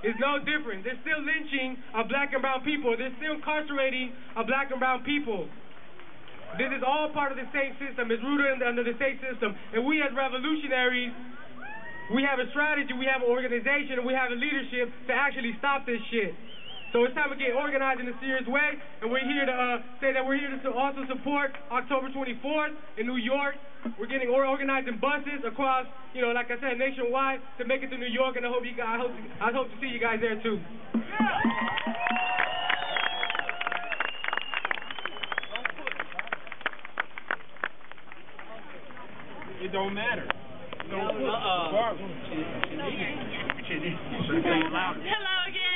It's no different. They're still lynching a black and brown people. They're still incarcerating a black and brown people. This is all part of the same system. It's rooted under the same system. And we as revolutionaries, we have a strategy, we have an organization, and we have a leadership to actually stop this shit. So it's time to get organized in a serious way, and we're here to uh, say that we're here to also support October 24th in New York. We're getting organized in buses across, you know, like I said, nationwide to make it to New York, and I hope you guys, I hope, I hope to see you guys there too. It don't matter. So, Hello again.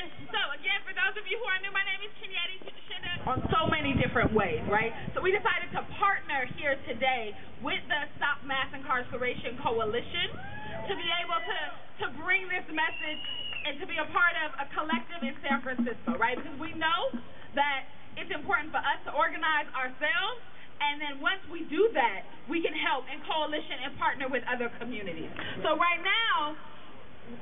For those of you who are new, my name is Chinchina on so many different ways, right? So we decided to partner here today with the Stop Mass Incarceration Coalition to be able to to bring this message and to be a part of a collective in San Francisco, right? Because we know that it's important for us to organize ourselves and then once we do that, we can help in coalition and partner with other communities. So right now,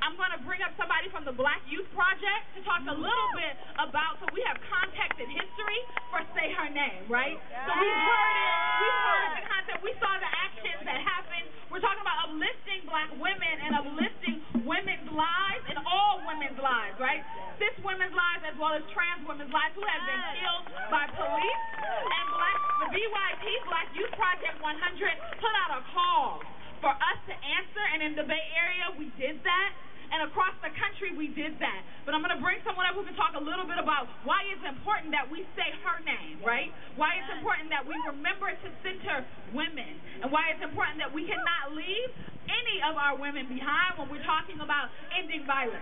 I'm going to bring up somebody from the Black Youth Project to talk a little bit about, so we have context and history for Say Her Name, right? So we've heard it, we've heard the concept, we saw the actions that happened. We're talking about uplifting black women and uplifting women's lives and all women's lives, right? Cis women's lives as well as trans women's lives who have been killed by police. And black, the BYP, Black Youth Project 100, put out a call for us to answer, and in the Bay Area, we did that. And across the country, we did that. But I'm going to bring someone up who can talk a little bit about why it's important that we say her name, right? Why it's important that we remember to center women, and why it's important that we cannot leave any of our women behind when we're talking about ending violence.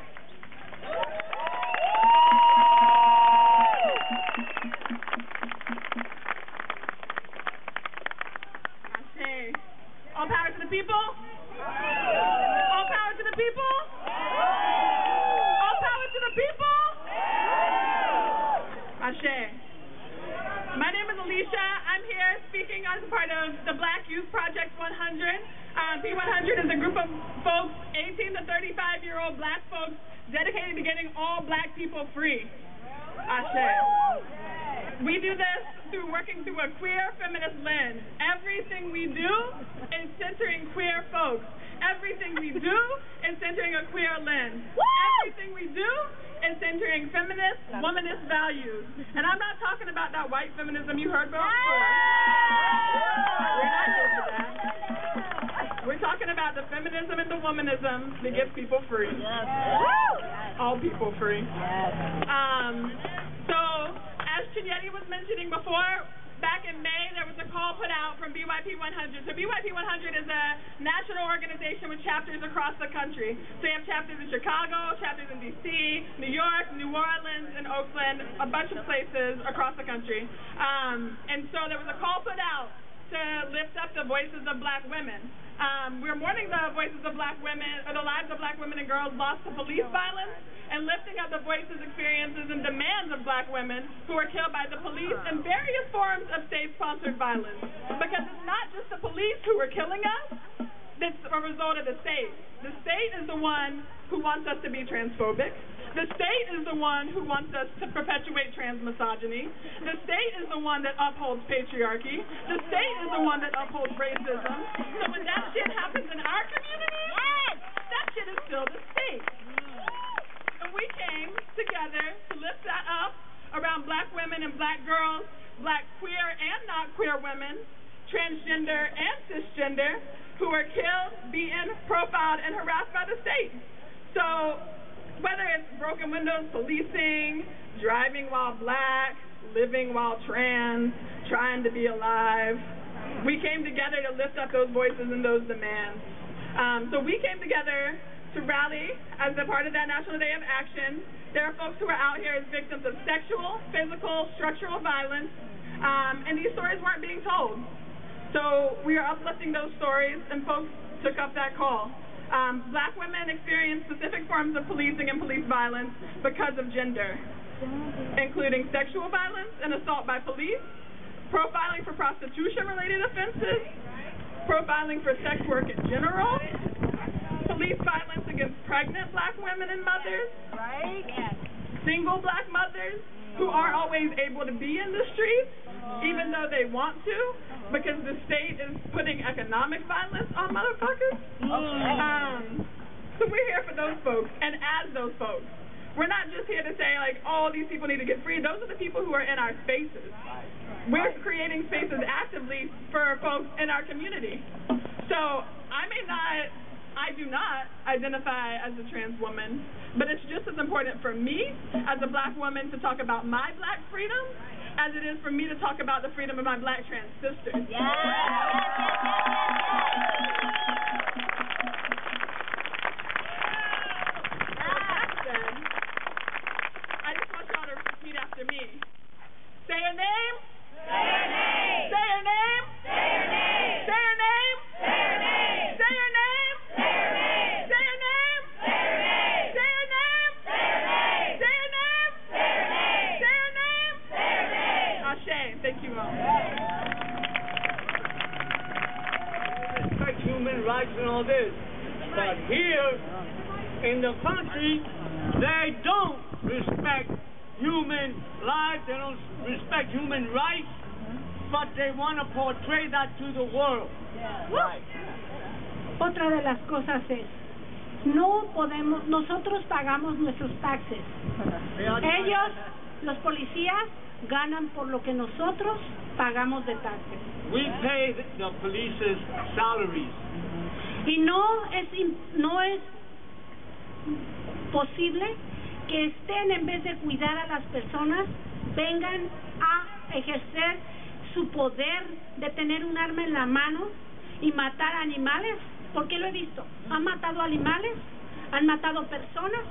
I say, all power to the people. All power to the people. All power to the people. Ashe. My name is Alicia. I'm here speaking as part of the Black Youth Project 100. Um, P100 is a group of folks, 18 to 35 year old black folks, dedicated to getting all black people free. Ashe. We do this through working through a queer feminist lens. Everything we do is centering queer folks. Everything we do is centering a queer lens. Everything we do is centering feminist, womanist values. And I'm not talking about that white feminism you heard about before. We're not that. We're talking about the feminism and the womanism that gets people free. All people free. Um, so, as Chinyeti was mentioning before, back in May, there was a call put out from BYP 100. So BYP 100 is a national organization with chapters across the country. So you have chapters in Chicago, chapters in D.C., New York, New Orleans, and Oakland, a bunch of places across the country. Um, and so there was a call put out to lift up the voices of black women. Um, we're mourning the voices of black women, or the lives of black women and girls lost to police violence, and lifting up the voices, experiences, and demands of black women who are killed by the police and various forms of state-sponsored violence. Because it's not just the police who are killing us, it's a result of the state. The state is the one who wants us to be transphobic. The state is the one who wants us to perpetuate transmisogyny. The state is the one that upholds patriarchy. The state is the one that upholds racism. So when that shit happens in our community, that shit is still the state. And we came together to lift that up around black women and black girls, black queer and not queer women, transgender, and cisgender who were killed, beaten, profiled, and harassed by the state. So, whether it's broken windows policing, driving while black, living while trans, trying to be alive, we came together to lift up those voices and those demands. Um, so we came together to rally as a part of that National Day of Action. There are folks who are out here as victims of sexual, physical, structural violence, um, and these stories weren't being told. So we are uplifting those stories, and folks took up that call. Um, black women experience specific forms of policing and police violence because of gender, including sexual violence and assault by police, profiling for prostitution-related offenses, profiling for sex work in general, police violence against pregnant black women and mothers, right? single black mothers who aren't always able to be in the streets, even though they want to, because the state is putting economic violence on motherfuckers. Um, so we're here for those folks, and as those folks. We're not just here to say, like, oh, these people need to get free. Those are the people who are in our spaces. We're creating spaces actively for folks in our community. So I may not, I do not identify as a trans woman, but it's just as important for me as a black woman to talk about my black freedom as it is for me to talk about the freedom of my black trans sisters. I just want y'all to repeat after me. Say your name. Say your name. Say your name. Say your name. Rights and all this. But here in the country, they don't respect human lives, they don't respect human rights, but they want to portray that to the world. Right. Otra de las cosas es, no podemos, nosotros pagamos nuestros taxes. Ellos, los policías, ganan por lo que nosotros pagamos de taxes. We pay the police's salaries. Y no es, no es posible que estén, en vez de cuidar a las personas, vengan a ejercer su poder de tener un arma en la mano y matar animales, porque lo he visto. Han matado animales, han matado personas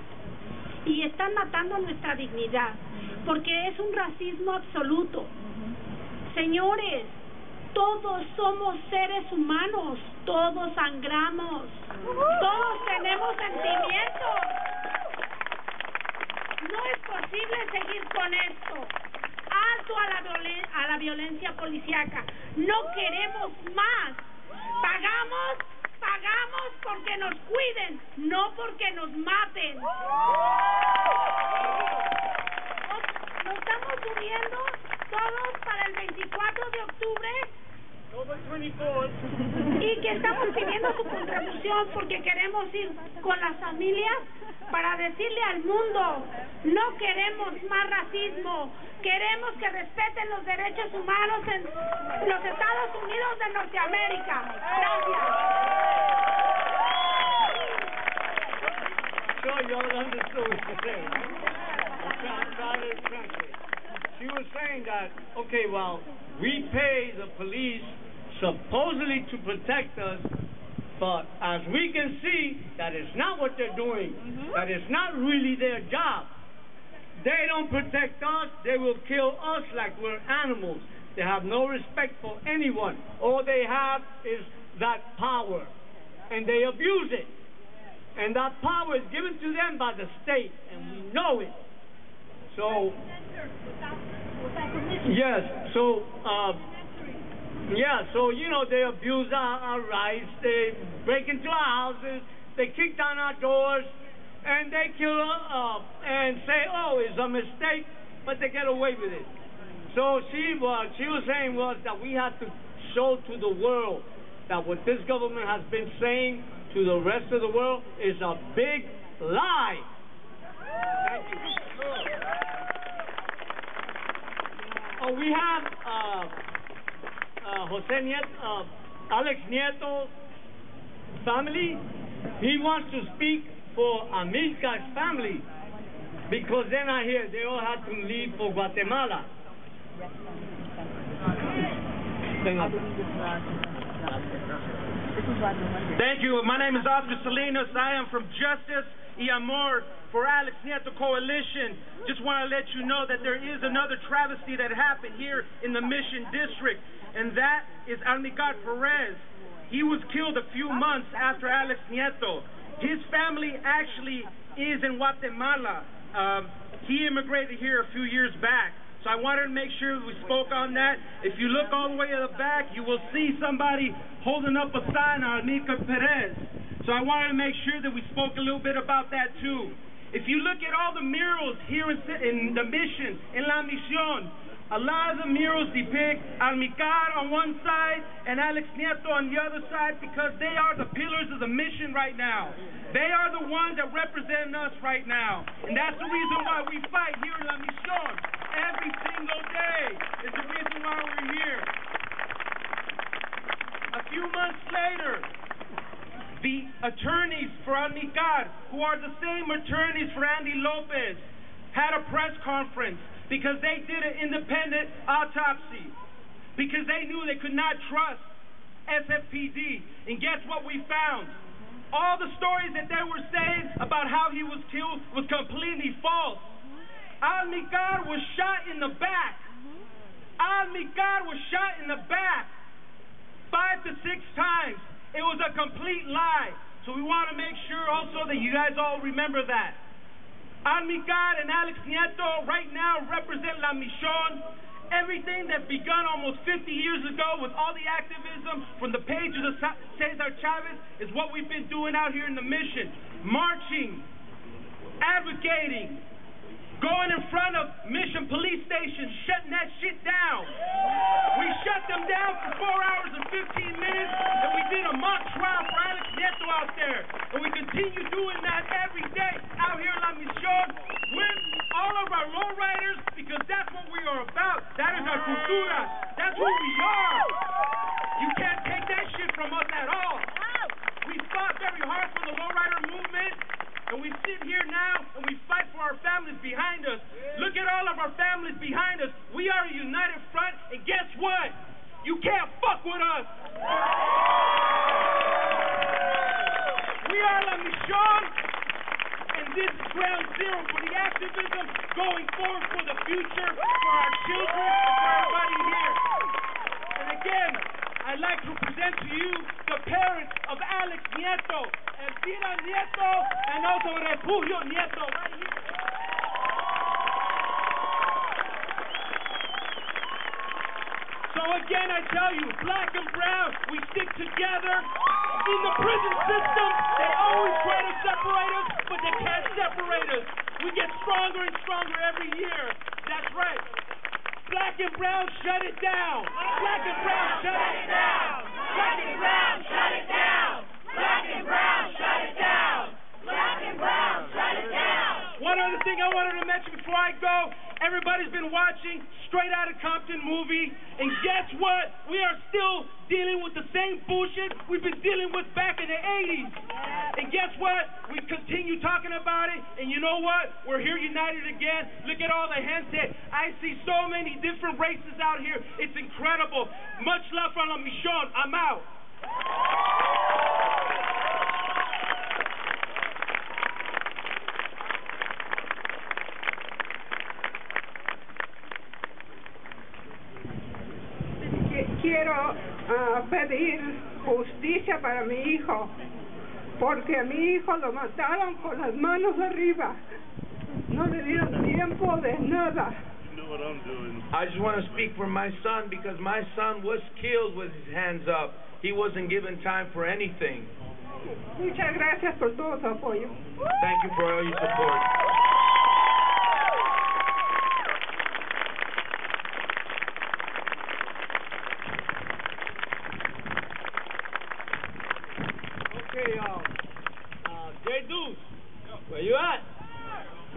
y están matando nuestra dignidad, porque es un racismo absoluto. Señores, todos somos seres humanos, todos sangramos, todos tenemos sentimientos. No es posible seguir con esto. Alto a la, violencia policíaca. No queremos más. Pagamos, pagamos porque nos cuiden, no porque nos maten. Nos- estamos uniendo todos para el 24 de octubre. Y que estamos pidiendo su contribución porque queremos ir con las familias para decirle al mundo, no queremos más racismo, queremos que respeten los derechos humanos en los Estados Unidos de Norteamérica. What she said. I'm trying, trying to translate. She was saying that, okay, well, we pay the police supposedly to protect us, but as we can see, that is not what they're doing. Mm-hmm. That is not really their job. They don't protect us, they will kill us like we're animals. They have no respect for anyone. All they have is that power, and they abuse it. And that power is given to them by the state, and we know it. So, yes, so, uh, yeah, so, you know, they abuse our, our rights, they break into our houses, they kick down our doors, and they kill us up and say, oh, it's a mistake, but they get away with it. So she was, she was saying was that we have to show to the world that what this government has been saying to the rest of the world is a big lie. Thank you. Oh, we have uh, uh, Jose Nieto, uh, Alex Nieto's family, he wants to speak for Amilcar's family because they're not here. They all had to leave for Guatemala. Thank you. My name is Oscar Salinas. I am from Justice y Amor for Alex Nieto Coalition. Just want to let you know that there is another travesty that happened here in the Mission District, and that is Amilcar Perez. He was killed a few months after Alex Nieto. His family actually is in Guatemala. Um, he immigrated here a few years back. So I wanted to make sure we spoke on that. If you look all the way to the back, you will see somebody holding up a sign on Amilcar Perez. So I wanted to make sure that we spoke a little bit about that too. If you look at all the murals here in, in the mission, in La Misión, a lot of the murals depict Amilcar on one side and Alex Nieto on the other side because they are the pillars of the mission right now. They are the ones that represent us right now. And that's the reason why we fight here in La Misión every single day. Is the reason why we're here. A few months later, the attorneys for Amilcar, who are the same attorneys for Andy Lopez, had a press conference because they did an independent autopsy because they knew they could not trust SFPD. And guess what we found? All the stories that they were saying about how he was killed was completely false. Amilcar was shot in the back. Amilcar was shot in the back five to six times. It was a complete lie. So we want to make sure also that you guys all remember that. Amilcar and Alex Nieto right now represent La Mission. Everything that begun almost 50 years ago with all the activism from the pages of Cesar Chavez is what we've been doing out here in the mission. Marching, advocating, going in front of Mission Police Station, shutting that shit down. We shut them down for four hours and 15 minutes, and we did a mock trial for Alex Nieto out there. And we continue doing that every day out here in La Mission with all of our lowriders because that's what we are about. That is our cultura. That's who we are. You can't take that shit from us at all. We fought very hard for the lowrider movement. And we sit here now and we fight for our families behind us. Look at all of our families behind us. We are a united front, and guess what? You can't fuck with us. We are La Mission, and this is ground zero for the activism going forward for the future, for our children, and for everybody here. And again, I'd like to present to you the parents of Alex Nieto, Elvira Nieto, and also Refugio Nieto. Right here. So again, I tell you, black and brown, we stick together. In the prison system, they always try to separate us, but they can't separate us. We get stronger and stronger every year. That's right. Black and brown, shut it down. Black and brown, shut it down. Black and brown, shut it down. Black and brown, shut it down. Black and brown, shut it down. One other thing I wanted to mention before I go. Everybody's been watching Straight Outta Compton movie, and guess what? We are still dealing with the same bullshit we've been dealing with back in the 80s. And guess what? We continue talking about it, and you know what? We're here united again. Look at all the gente. I see so many different races out here. It's incredible. Much love from Mission. I'm out. Quiero ah, pedir justicia para mi hijo, porque a mi hijo lo mataron con las manos arriba. No le dieron tiempo de nada. I just want to speak for my son because my son was killed with his hands up. He wasn't given time for anything. Muchas gracias por todo su apoyo. Thank you for all your support. Okay, uh, uh, J Deuce, where you at?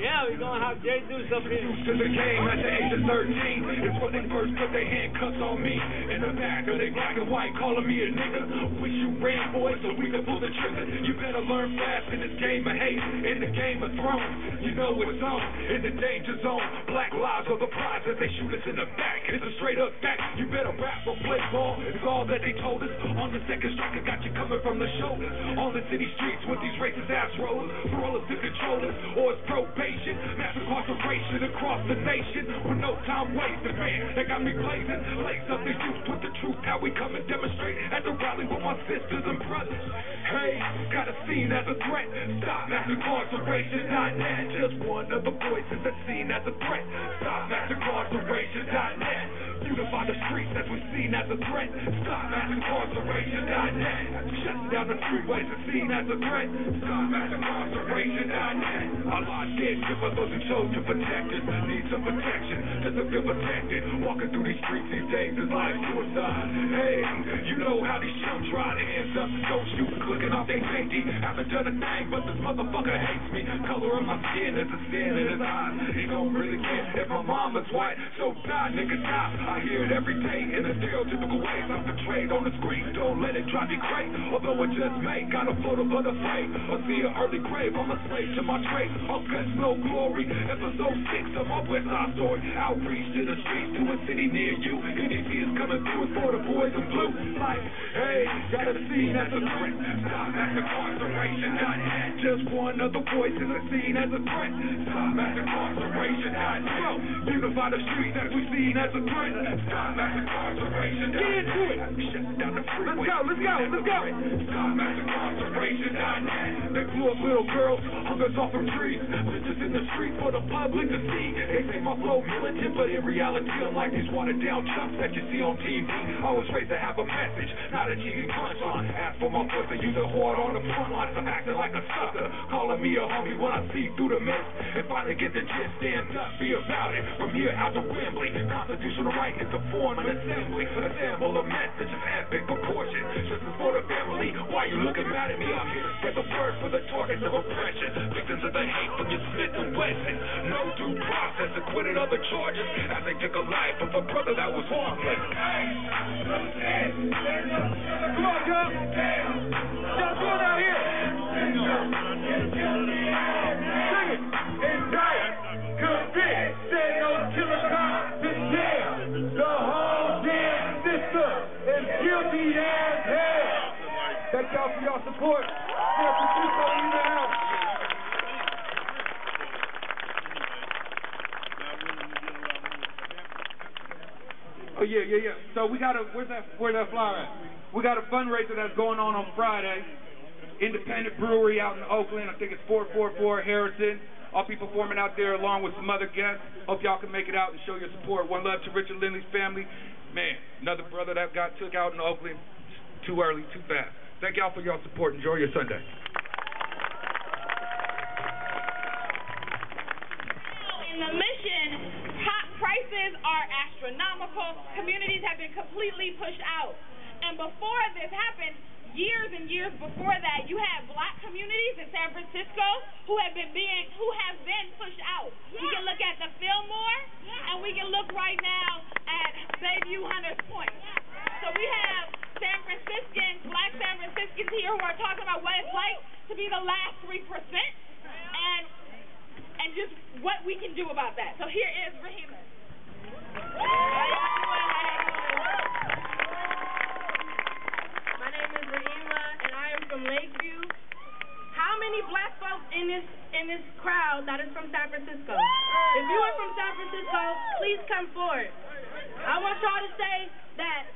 Yeah, we're gonna have Jay do something. To the game at the age of 13. It's when they first put their handcuffs on me. In the back of they black and white, calling me a nigga. Wish you ran, boy, so we could pull the trigger. You better learn fast in this game of hate. In the game of thrones, you know it's on. In the danger zone, black lives are the prize as they shoot us in the back. It's a straight up fact. You better rap or play ball. It's all that they told us. On the second strike, I got you coming from the shoulders. On the city streets with these racist ass rollers. For all of the controllers, or it's probation. Mass incarceration across the nation. With no time wasted, man. They got me blazing. Lace up the youth with the truth. How we come and demonstrate at the rally with my sisters and brothers. Hey, got a scene as a threat. StopMassIncarceration.net. Just one of the voices that's seen as a threat. StopMassIncarceration.net. Unify the streets as we're seen as a threat. StopMassIncarceration.net. Shut down the freeways as seen as a threat. StopMassIncarceration.net. Allah did give us those who chose to protect us. Need some protection just to feel protected. Walking through these streets these days is like suicide. Hey, you know how these chumps ride hands up. Don't shoot, clicking off their safety. Haven't done a thing, but this motherfucker hates me. Color of my skin is a sin in his eyes. He don't really care if my mama's white. So die, nigga, die. I hear it every day in the stereotypical ways. I'm portrayed on the screen. Don't let it drive me crazy. Although it just may, gotta float above the freight. Or see an early grave. I'm a slave to my trade. All guts, no glory. Episode 6 of my West Side story. Outreach to the streets to a city near you. NDC is coming through. It's for the boys in blue. Like, hey, got a scene as a threat. StopMassIncarceration.net. Just one of the voices is seen as a threat. StopMassIncarceration.net. Unify the streets as we seen as a threat. It. Let's go, let's go, let's go. StopMassIncarceration.net. They blew up little girls, us off from trees. Bitches in the street for the public to see. They say my flow militant, but in reality, unlike these watered down chumps that you see on TV, I was raised to have a message, not a cheesy punchline. Ask for my pussy, use a hard on the front line for acting like a sucker. Calling me a homie when I see through the mist. And finally get the gist, stand up, be about it. From here out to Wembley, constitutional right is to form an assembly. Assemble a message of epic proportion. This is for the family. Why you looking mad at me? I'm here to spread the word for the targets of oppression. Victims of the hate from your Smith and Wesson. No due process, acquitted of the charges as they took a life where's that where's that flyer at? We got a fundraiser that's going on on Friday. Independent Brewery out in Oakland. I think it's 444 Harrison. I'll be performing out there along with some other guests. Hope y'all can make it out and show your support. One love to Richard Linyard's family. Man, another brother that got took out in Oakland. Too early, too fast. Thank y'all for y'all support. Enjoy your Sunday. The mission, prices are astronomical. Communities have been completely pushed out. And before this happened, years and years before that, you had black communities in San Francisco who have been being who have been pushed out. We can look at the Fillmore, and we can look right now at Bayview Hunters Point. So we have San Franciscans, black San Franciscans here who are talking about what it's like to be the last three percent, and and just what we can do about that. So here is Rahima. My name is Rahima, and I am from Lakeview. How many black folks in this in this crowd that is from San Francisco? If you are from San Francisco, please come forward. I want y'all to say that.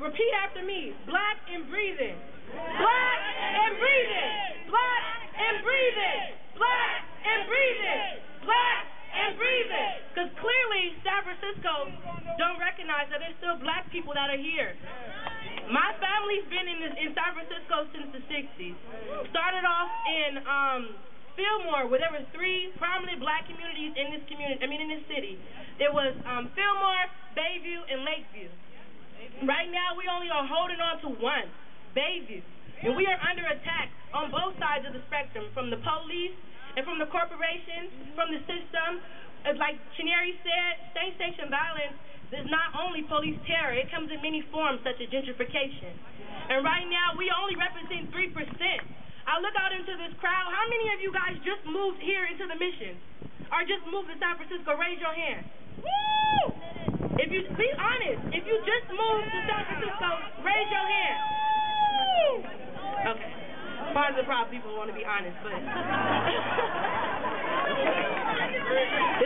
Repeat after me. Black and breathing. Black and breathing. Black and breathing. Black and breathing. Black and breathing. Because clearly San Francisco don't recognize that there's still black people that are here. My family's been in this, in San Francisco since the 60s. Started off in um, Fillmore, where there were three prominent black communities in this community. I mean, in this city. There was um, Fillmore, Bayview, and Lakeview. Right now, we only are holding on to one, Bayview, and we are under attack on both sides of the spectrum, from the police and from the corporations, from the system. Uh, Like Chineri said, state-sanctioned violence is not only police terror, it comes in many forms such as gentrification. And right now, we only represent 3%. I look out into this crowd, how many of you guys just moved here into the mission? Or just moved to San Francisco? Raise your hand. Woo! If you, be honest, if you just moved to San Francisco, raise your hand. Woo! Okay. Of the problem, people want to be honest, but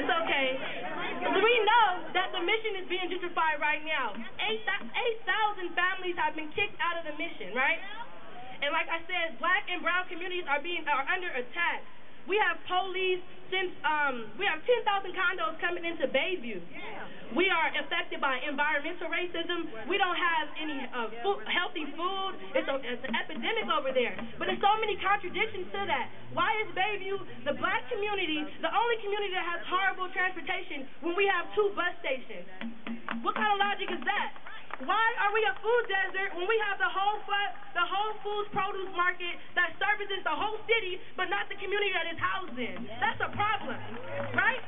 it's okay. We know that the mission is being gentrified right now. 8,000 families have been kicked out of the mission, right? And like I said, black and brown communities are being are under attack. We have police since um we have 10,000 condos coming into Bayview. We are affected by environmental racism. We don't have any uh, food, healthy food. It's, a, it's an epidemic over there. But there's so many contradictions to that. Why is Bayview, the black community, the only community that has horrible transportation when we have two bus stations? What kind of logic is that? Why are we a food desert when we have the whole fu- the Whole Foods produce market that services the whole city, but not the community that it's housed in? That's a problem, right?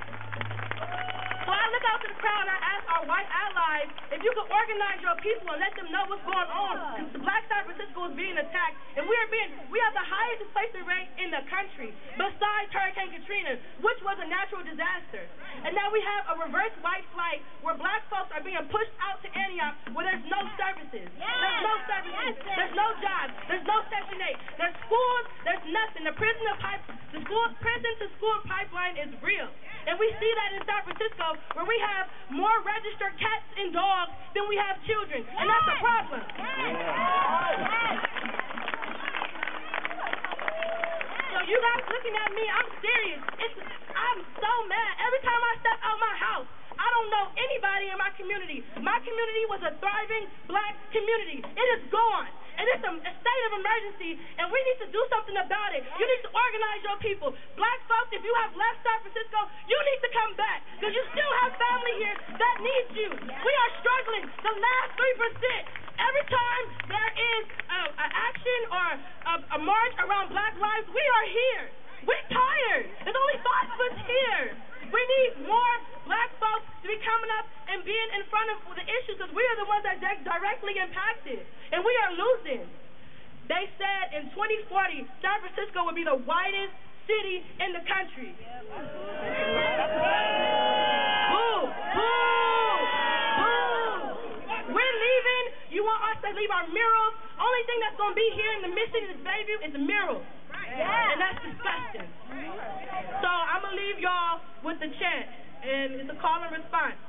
So I look out to the crowd and I ask our white allies if you could organize your people and let them know what's going on. Because the Black San Francisco is being attacked, and we are being we have the highest displacement rate in the country, besides Hurricane Katrina, which was a natural disaster. And now we have a reverse white flight where black folks are being pushed out to Antioch where there's no services. There's no services. There's no jobs. There's no Section 8. There's schools. There's nothing. The prison to pipe the school prison to school pipeline is real. And we see that in San Francisco where we have more registered cats and dogs than we have children. And that's a problem. So you guys looking at me, I'm serious. It's I'm so mad. Every time I step out my house, I don't know anybody in my community. My community was a thriving black community. It is gone. And it's a, a state of emergency, and we need to do something about it. You need to organize your people. Black folks, if you have left San Francisco, you need to come back because you still have family here that needs you. We are struggling. The last 3%. Every time there is an action or a, a march around black lives, we are here. We're tired. There's only five of us here. We need more black folks to be coming up and being in front of the issues because we are the ones that are directly impacted. And we are losing. They said in 2040, San Francisco will be the whitest city in the country. Boo! Boo! Boo! We're leaving. You want us to leave our murals? Only thing that's going to be here in the mission in this Bayview is the murals. And that's disgusting. So I'm going to leave y'all with the chant. It's a call and response.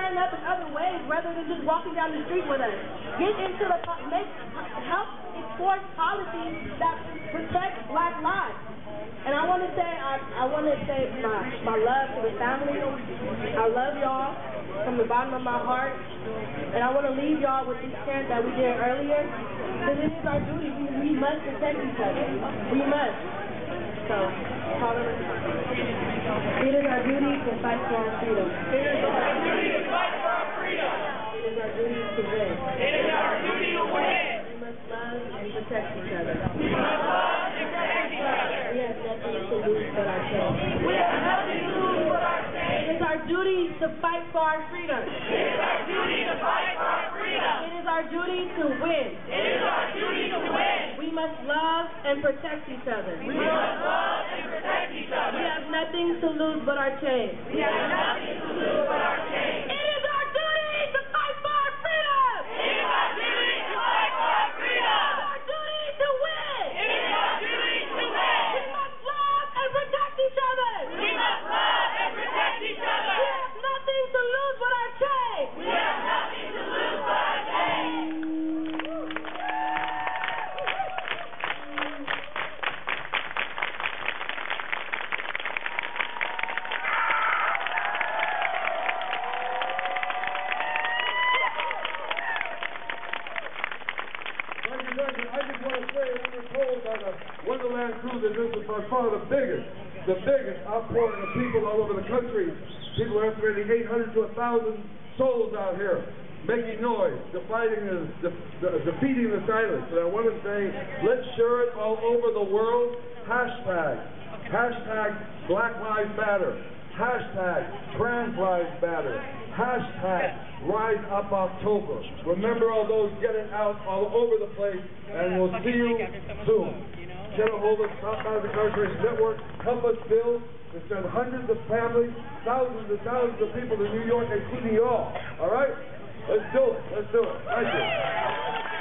turn up in other ways rather than just walking down the street with us. Get into the make help enforce policies that protect black lives. And I want to say I, I want to say my my love to the family. I love y'all from the bottom of my heart. And I want to leave y'all with these chant that we did earlier. Because is our duty. We, we must protect each other. We must. So. It is our duty to fight for our freedom. fight for our freedom. It is our duty to fight for our freedom. It is our duty to win. It is our duty to win. We must love and protect each other. We, must love and protect each other. We have nothing to lose but our chains. We have nothing to lose. 800 to 1,000 souls out here making noise, defining the, defeating the silence. And I want to say, let's share it all over the world. Hashtag, hashtag Black Lives Matter, hashtag Trans Lives Matter, hashtag Rise Up October. Remember all those, get it out all over the place, and we'll see you soon. Get a hold of Top of the Country Network. Help us build it's done hundreds of families, thousands and thousands of people to New York, including y'all. All right? Let's do it. Let's do it. Thank you.